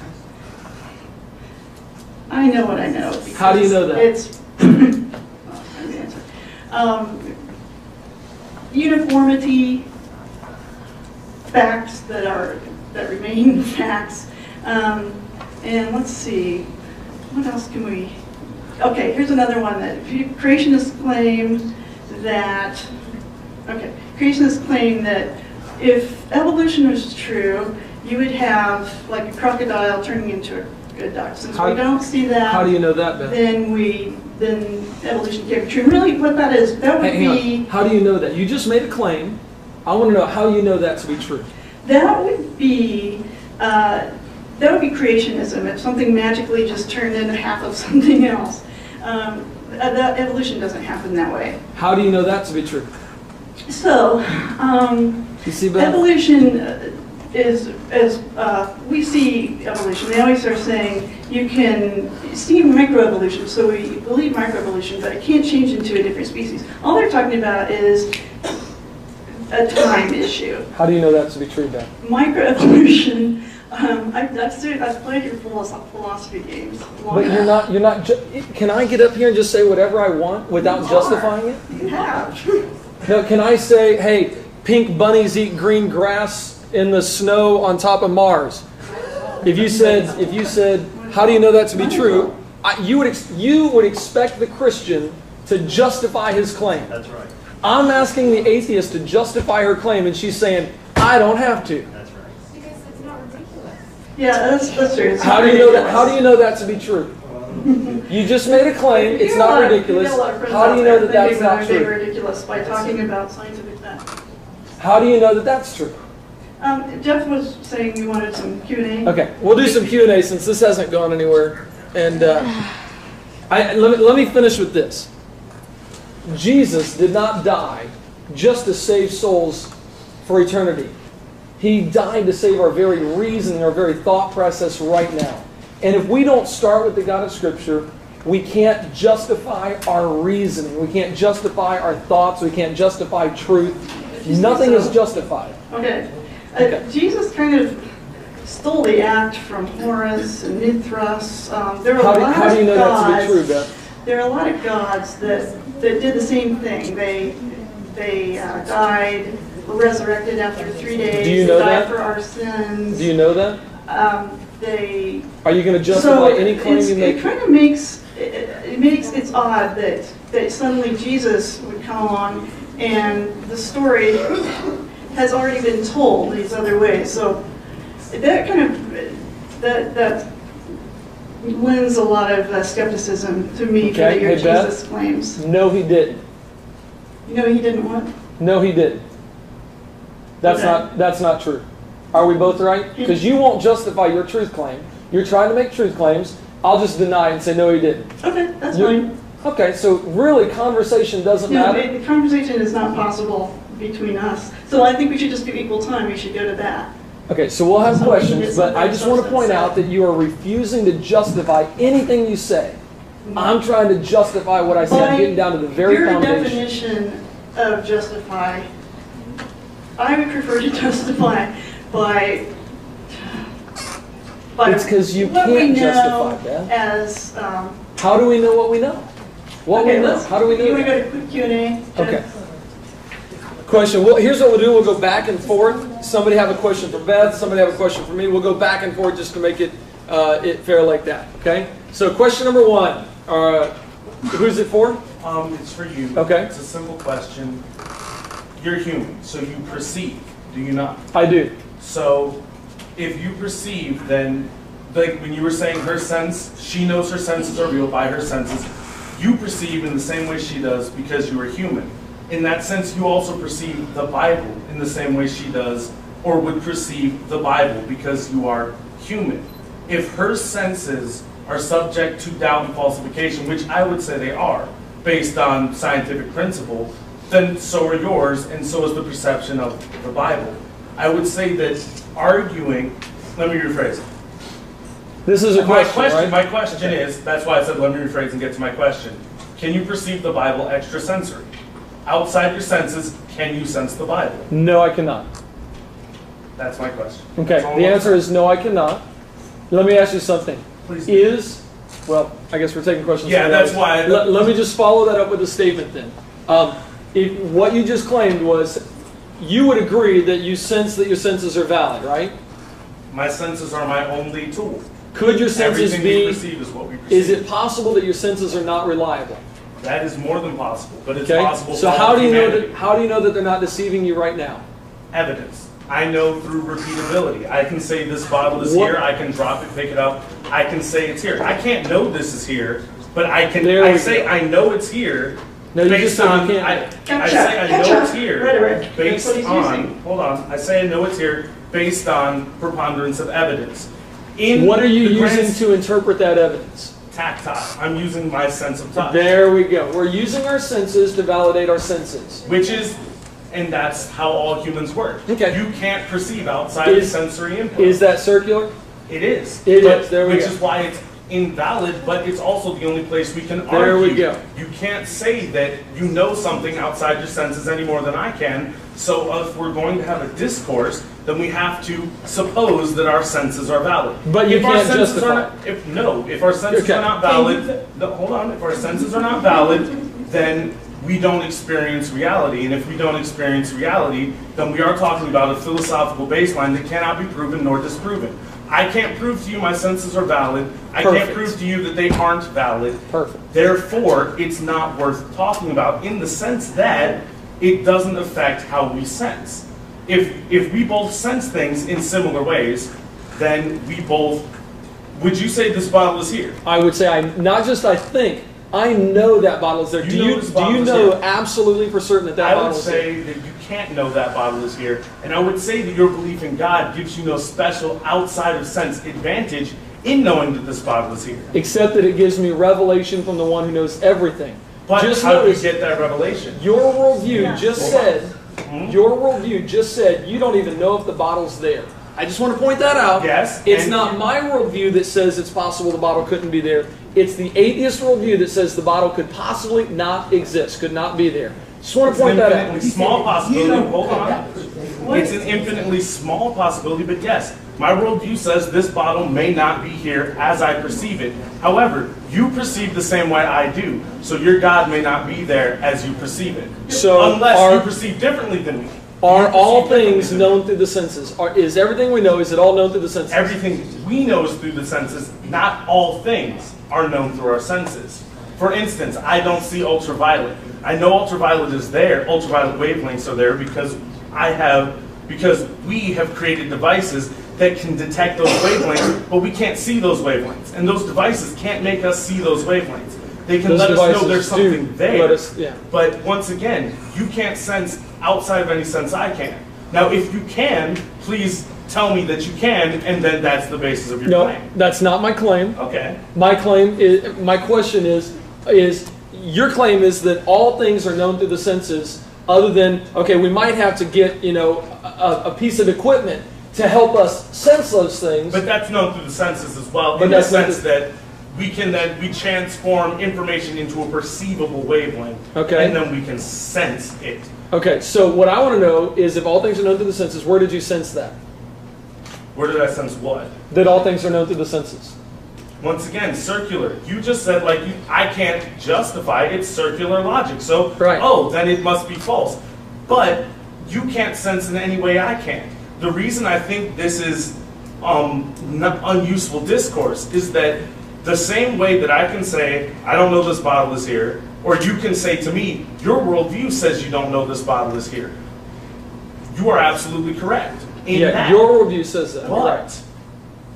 I know what I know. How do you know that? It's, well, let me answer. Um, uniformity, facts that are, that remain facts. Um, and let's see, what else can we, okay, here's another one that, if you- creationists claim that, okay, creationists claim that if evolution was true, you would have like a crocodile turning into a good. Since How- we don't see that How do you know that, Beth? then we, then evolution can't be true. Really, what that is, that would Hey, be, How do you know that? You just made a claim. I want to know how you know that to be true. that would be, uh, that would be creationism, if something magically just turned into half of something else. Um, uh, That evolution doesn't happen that way. How do you know that to be true? So, um, You see, Beth? Evolution uh, is, as uh, we see evolution, they always are saying you can see microevolution, so we believe microevolution, but it can't change into a different species. All they're talking about is a time issue. How do you know that to be true, Beth? Microevolution, um, I've, I've I've played your philosophy games. But you're not, you're not, can I get up here and just say whatever I want without You are. justifying it? You have. No, can I say, hey, pink bunnies eat green grass in the snow on top of Mars? If you said, if you said, how do you know that to be true? I, you would, ex- you would expect the Christian to justify his claim. That's right. I'm asking the atheist to justify her claim, and she's saying, I don't have to. That's right. Because it's not ridiculous. Yeah, that's, that's true. It's How do you know that? How do you know that to be true? You just made a claim. You It's got a not lot of- ridiculous. You got a lot of friends How do you know that that's not true? ridiculous by talking about scientific facts. How do you know that that's true? Um, Jeff was saying you wanted some Q and A. Okay, we'll do some Q and A since this hasn't gone anywhere. And uh, I, let, me, let me finish with this. Jesus did not die just to save souls for eternity. He died to save our very reason, and our very thought process right now. And if we don't start with the God of Scripture, we can't justify our reasoning. We can't justify our thoughts. We can't justify truth. Nothing is justified. Okay. Uh, Jesus kind of stole the act from Horus and Mithras. Um, there are How a do, lot how do you of know that to be gods. true, Beth? There are a lot of gods that, that did the same thing. They they uh, died, were resurrected after three days. Do you know died that? for our sins. Do you know that? um, they Are you going to justify so any claim you It make? kind of makes, it, it makes, it's odd that, that suddenly Jesus would come along and the story has already been told these other ways. So that kind of, that, that lends a lot of uh, skepticism to me for your hey, Beth? Jesus claims. No, he didn't. You know, he didn't what? No, he didn't. That's Okay. not that's not true. Are we both right? Because you won't justify your truth claim. You're trying to make truth claims. I'll just deny and say no, he didn't. okay, that's You- fine. Okay, so really, conversation doesn't No, matter. the the conversation is not possible between us. So I think we should just do equal time. We should go to that. Okay, so we'll have So questions, but I just want to point out that you are refusing to justify anything you say. I'm trying to justify what I say. I'm getting down to the very Your foundation. definition of justify, I would prefer to justify by, by It's 'cause you can't justify, Beth. As, um. How do we know what we know? What okay, we know? How do we know? You want to go to quick Q and A? Okay. Question. Well, here's what we'll do. We'll go back and forth. Somebody have a question for Beth. Somebody have a question for me. We'll go back and forth just to make it uh, it fair like that. Okay. So question number one. Uh, who's it for? Um, it's for you. Okay. It's a simple question. You're human, so you perceive, do you not? I do. So, if you perceive, then, like when you were saying her sense, she knows her senses are real by her senses. You perceive in the same way she does because you are human. In that sense, you also perceive the Bible in the same way she does, or would perceive the Bible because you are human. If her senses are subject to doubt and falsification, which I would say they are, based on scientific principle, then so are yours, and so is the perception of the Bible. I would say that arguing, let me rephrase. This is a My question, question, right? my question is, that's why I said let me rephrase and get to my question. Can you perceive the Bible extrasensory? Outside your senses, can you sense the Bible? No, I cannot. That's my question. Okay, the answer is no, I cannot. Let me ask you something. Please. Is, well, I guess we're taking questions. Yeah, that's why- Let, let me just follow that up with a statement then. Um, if, what you just claimed was you would agree that you sense that your senses are valid, right? My senses are my only tool. Could your senses Everything we be, perceive is what we perceive. is it possible that your senses are not reliable? That is more than possible, but it's Okay? possible So for how do you know that, how do you know that they're not deceiving you right now? evidence. I know through repeatability. I can say this bottle is What- here. I can drop it, pick it up. I can say it's here. I can't know this is here, but I can. There I say go. I know it's here. No, you based just said you can't. I, I say I know it's here Rhetoric. That's based on. using. Hold on. I say I know it's here based on preponderance of evidence. In What are you using grand- to interpret that evidence? Tactile? I'm using my sense of touch, There we go. We're using our senses to validate our senses. which is. And that's how all humans work. Okay. You can't perceive outside Is- of sensory input. Is that circular? It is. It but- is, there we Which go. is why it's invalid, but it's also the only place we can There argue. we go. You can't say that you know something outside your senses any more than I can. So if we're going to have a discourse, then we have to suppose that our senses are valid. But you if can't justify Are not, if no, if our senses Okay. are not valid, no, hold on. If our senses are not valid, then we don't experience reality. And if we don't experience reality, then we are talking about a philosophical baseline that cannot be proven nor disproven. I can't prove to you my senses are valid. I can't prove to you that they aren't valid. Perfect. Therefore, it's not worth talking about in the sense that it doesn't affect how we sense. If if we both sense things in similar ways, then we both would you say this bottle is here? I would say I not just I think I know that bottle is there. You do know you do you know absolutely for certain that that I would bottle is there? say that you can't know that bottle is here. And I would say that your belief in God gives you no special outside of sense advantage in knowing that this bottle is here. Except that it gives me revelation from the one who knows everything. But just how do you notice get that revelation? your worldview Yeah. just Hold said Hmm? your worldview just said you don't even know if the bottle's there. I just want to point that out. Yes, It's and- not my worldview that says it's possible the bottle couldn't be there. It's the atheist worldview that says the bottle could possibly not exist, could not be there. Just want to point that out. infinitely small possibility. Hold on. It's an infinitely small possibility, but yes, my worldview says this bottle may not be here as I perceive it. However, you perceive the same way I do, so your God may not be there as you perceive it. So unless are- you perceive differently than me. Are all things known through the senses? Are, is everything we know, is it all known through the senses? Everything we know is through the senses. Not all things are known through our senses. For instance, I don't see ultraviolet. I know ultraviolet is there. Ultraviolet wavelengths are there because I have because we have created devices that can detect those wavelengths, but we can't see those wavelengths. And those devices can't make us see those wavelengths. They can Those let us know there's do something there. us- yeah. But once again, you can't sense outside of any sense I can. Now, if you can, please tell me that you can, and then that's the basis of your No, claim. that's not my claim. Okay. My claim is, my question is, is your claim is that all things are known through the senses, other than okay, we might have to get you know a, a piece of equipment to help us sense those things. But that's known through the senses as well, But in the sense that we can then we transform information into a perceivable wavelength, Okay. and then we can sense it. okay, so what I want to know is if all things are known through the senses, where did you sense that? Where did I sense what? That all things are known through the senses. Once again, circular. You just said like you, I can't justify it. it's circular logic. So Right. oh, then it must be false. But you can't sense in any way I can. The reason I think this is um, not unuseful discourse is that The same way that I can say, I don't know this bottle is here, or you can say to me, your worldview says you don't know this bottle is here. You are absolutely correct. Yeah, that. your worldview says that. But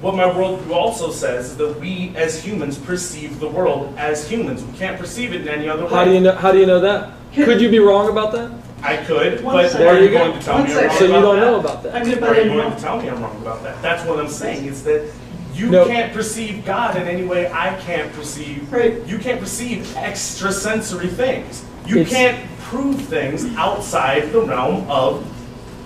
what my worldview also says is that we as humans perceive the world as humans. We can't perceive it in any other way. How do you know? How do you know that? Could you be wrong about that? I could, One but second. are you There going to tell One me I'm wrong So you about don't that? know about that. I'm gonna Are you in. going to tell me I'm wrong about that? That's what I'm saying, is that you No. can't perceive God in any way I can't perceive. Right. You can't perceive extrasensory things. You It's- can't prove things outside the realm of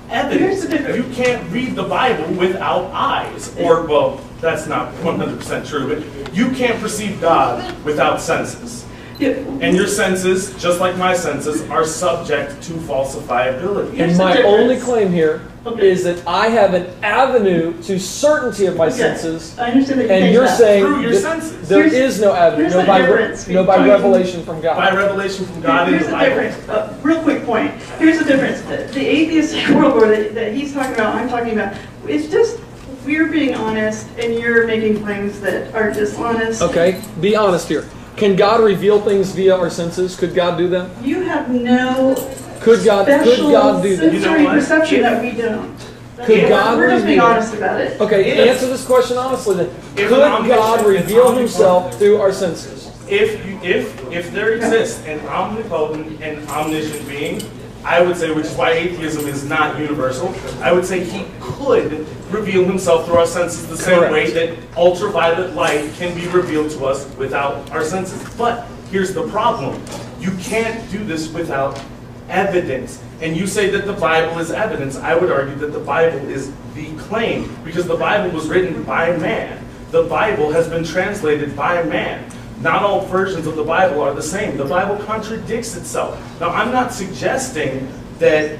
evidence. You can't read the Bible without eyes. Or, well, that's not 100% true, but you can't perceive God without senses. Yeah, And your senses, just like my senses, are subject to falsifiability. And Here's the my only claim here Okay. is that I have an avenue to certainty of my Okay. senses, I understand that you and think you're that. saying Through your senses. there Here's- is no avenue, here's no the by, re- difference no by revelation from God. By God. revelation from God in Here's the the difference, uh, real quick point. Here's the difference. The- The atheistic worldview that, that he's talking about, I'm talking about, it's just, we're being honest and you're making claims that are dishonest. Okay, be honest here. Can God reveal things via our senses? Could God do that? You have no Could God? Could special God do that? You know sensory what? perception that we don't. Could We're- God We're just being reveal- honest about it. Okay, If- answer this question honestly then. Could God reveal himself through our senses? If you, if if there exists an omnipotent and omniscient being, I would say, which is why atheism is not universal, I would say he could reveal himself through our senses the same Correct. way that ultraviolet light can be revealed to us without our senses. But here's the problem. You can't do this without evidence. And you say that the Bible is evidence. I would argue that the Bible is the claim because the Bible was written by man. The Bible has been translated by man. Not all versions of the Bible are the same. The Bible contradicts itself. Now, I'm not suggesting that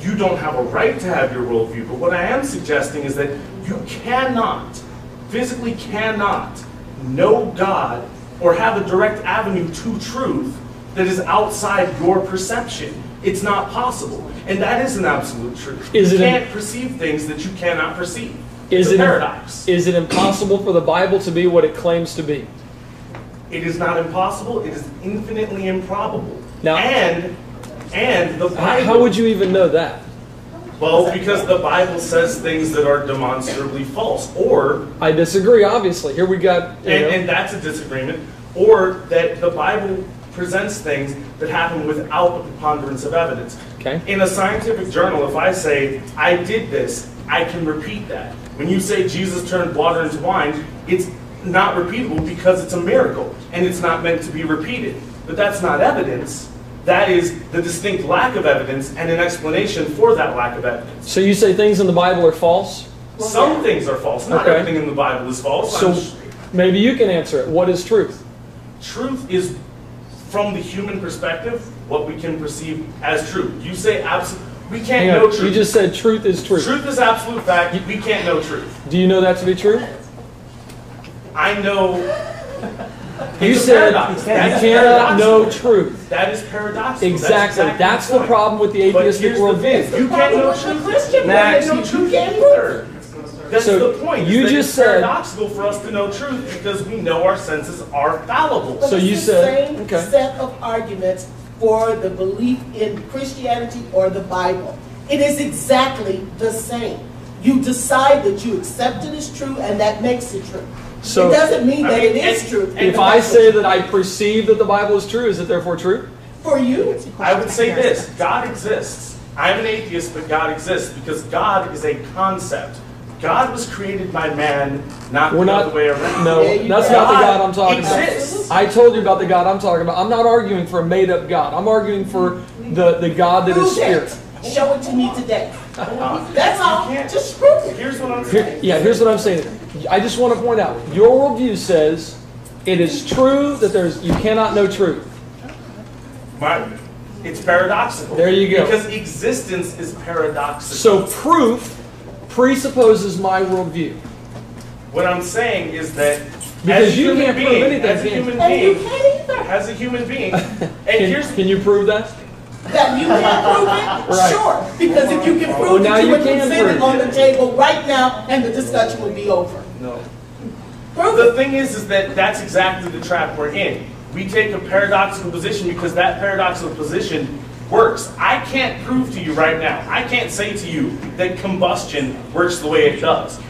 you don't have a right to have your worldview, but what I am suggesting is that you cannot, physically cannot, know God or have a direct avenue to truth that is outside your perception. It's not possible. And that is an absolute truth. Is you it can't perceive things that you cannot perceive. Is it's a it paradox. Is it impossible for the Bible to be what it claims to be? It is not impossible. It is infinitely improbable. Now- and and the How, Bible. how would you even know that? Well, because the Bible says things that are demonstrably false, or I disagree. Obviously, here we got. And, and that's a disagreement, or that the Bible presents things that happen without the preponderance of evidence. Okay. In a scientific journal, if I say I did this, I can repeat that. When you say Jesus turned water into wine, it's not repeatable because it's a miracle and it's not meant to be repeated. But that's not evidence. That is the distinct lack of evidence and an explanation for that lack of evidence. so you say things in the Bible are false. Some things are false. Not Okay. everything in the Bible is false. So maybe you can answer it. What is truth? truth is, from the human perspective, what we can perceive as true. You say absolute. We can't Hang know on. truth. You just said truth is truth. Truth is absolute fact. We can't know truth. Do you know that to be true? I know. You It's a said paradox. you That is cannot paradoxical. know truth. That is paradoxical. Exactly. That's the point. problem with the But atheistic here's the thing: worldview. you can't know Problem truth. with the Christian Max, you You can't can't either. That's So the point. is you that just it's said- paradoxical for us to know truth because we know our senses are fallible. But So it's you the said- same okay. set of arguments for the belief in Christianity or the Bible. It is exactly the same. You decide that you accept it as true, and that makes it true. So- it doesn't mean I that mean, it is true. If I say that I perceive that the Bible is true, is it therefore true? for you, I would say this God exists. I'm an atheist, but God exists because God is a concept. God was created by man, not We're the not. other way around. No, Yeah, you that's not the. God I'm talking Exists. about. I told you about the God I'm talking about. I'm not arguing for a made-up God. I'm arguing for the, the God that is prove spirit. it. Show it to me today. That's all. you can't. Just prove it. Here's what I'm saying. yeah, here's what I'm saying. I just want to point out your worldview says it is true that there's you cannot know truth. My, it's paradoxical. There you go. Because existence is paradoxical. So proof presupposes my worldview. what I'm saying is that Because as a you human can't prove being, anything, as a can you? human And you being, can't either. as a human being, and Can, here's can you prove that? That you can't prove it? Right. Sure. Because if you can prove now it, you you would can present it on the table right now, and the discussion would be over. no. Prove The it. thing is, is that that's exactly the trap we're in. We take a paradoxical position because that paradoxical position works. I can't prove to you right now. I can't say to you that combustion works the way it does.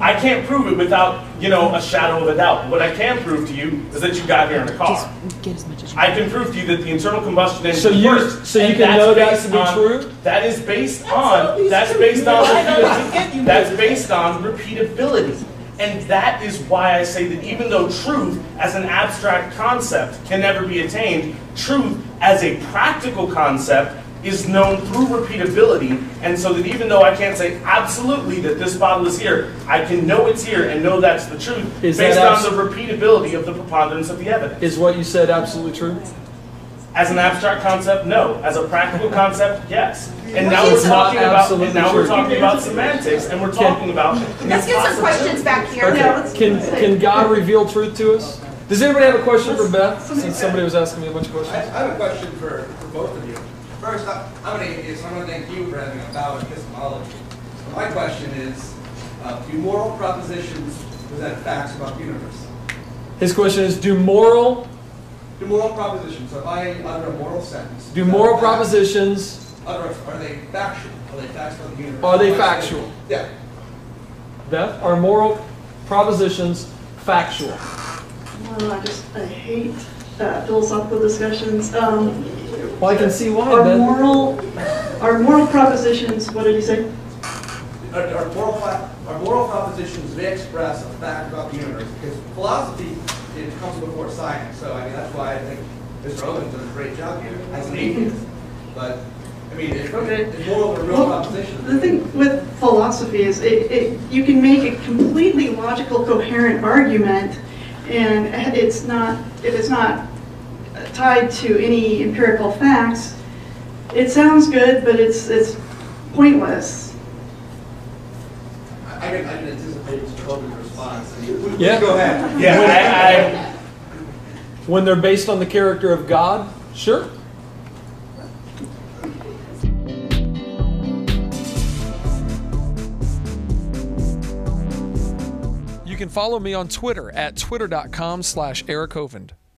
I can't prove it without, you know, a shadow of a doubt. What I can prove to you is that you got here in a car. Just get as much as you I can prove to you that the internal combustion engine So you- works. so you can know that to be on- true? That is based Absolutely on that's true. based on rely on it to get repeatability. That's based on repeatability. And that is why I say that even though truth as an abstract concept can never be attained, truth as a practical concept is known through repeatability. And so that even though I can't say absolutely that this bottle is here, I can know it's here and know that's the truth Is based abs- on the repeatability of the preponderance of the evidence. Is what you said absolutely true? As an abstract concept, no. As a practical concept, yes. And now we're talking not about absolutely and now we're talking about semantics and we're talking about Let's get some questions back here. Okay. Yeah, let's- Can, can God reveal truth to us? Does anybody have a question for Beth? Since somebody was asking me a bunch of I questions. I have a question for, for both of you. First, I- I'm an atheist, I'm gonna thank you for having a valid epistemology. So My question is, uh, do moral propositions present facts about the universe? His question is, do moral, Do moral propositions, so if I utter a moral sentence. do moral a propositions, Utter, are they factual? Are they facts about the universe? Are they Am factual? Yeah. Beth, are moral propositions factual? Well, I just, I hate uh, philosophical discussions. Um, Well, I can see why, Our Beth. moral, are moral propositions, what did you say? Our, are moral, fa- are moral propositions, they express a fact about the universe? Because philosophy, it comes before science, so I mean, that's why I think Mr. Owens does a great job here as an atheist. But, I mean, if, Okay. if moral are real Well, propositions. The thing with philosophy is it, it, you can make a completely logical, coherent argument, and it's not, if it's not tied to any empirical facts, it sounds good, but it's, it's pointless. I can, I can anticipate Mr. Owens' response. I mean, please Yeah. Go ahead. Yeah, When they're based on the character of God? Sure. You can follow me on Twitter at twitter.com slash Eric Hovind.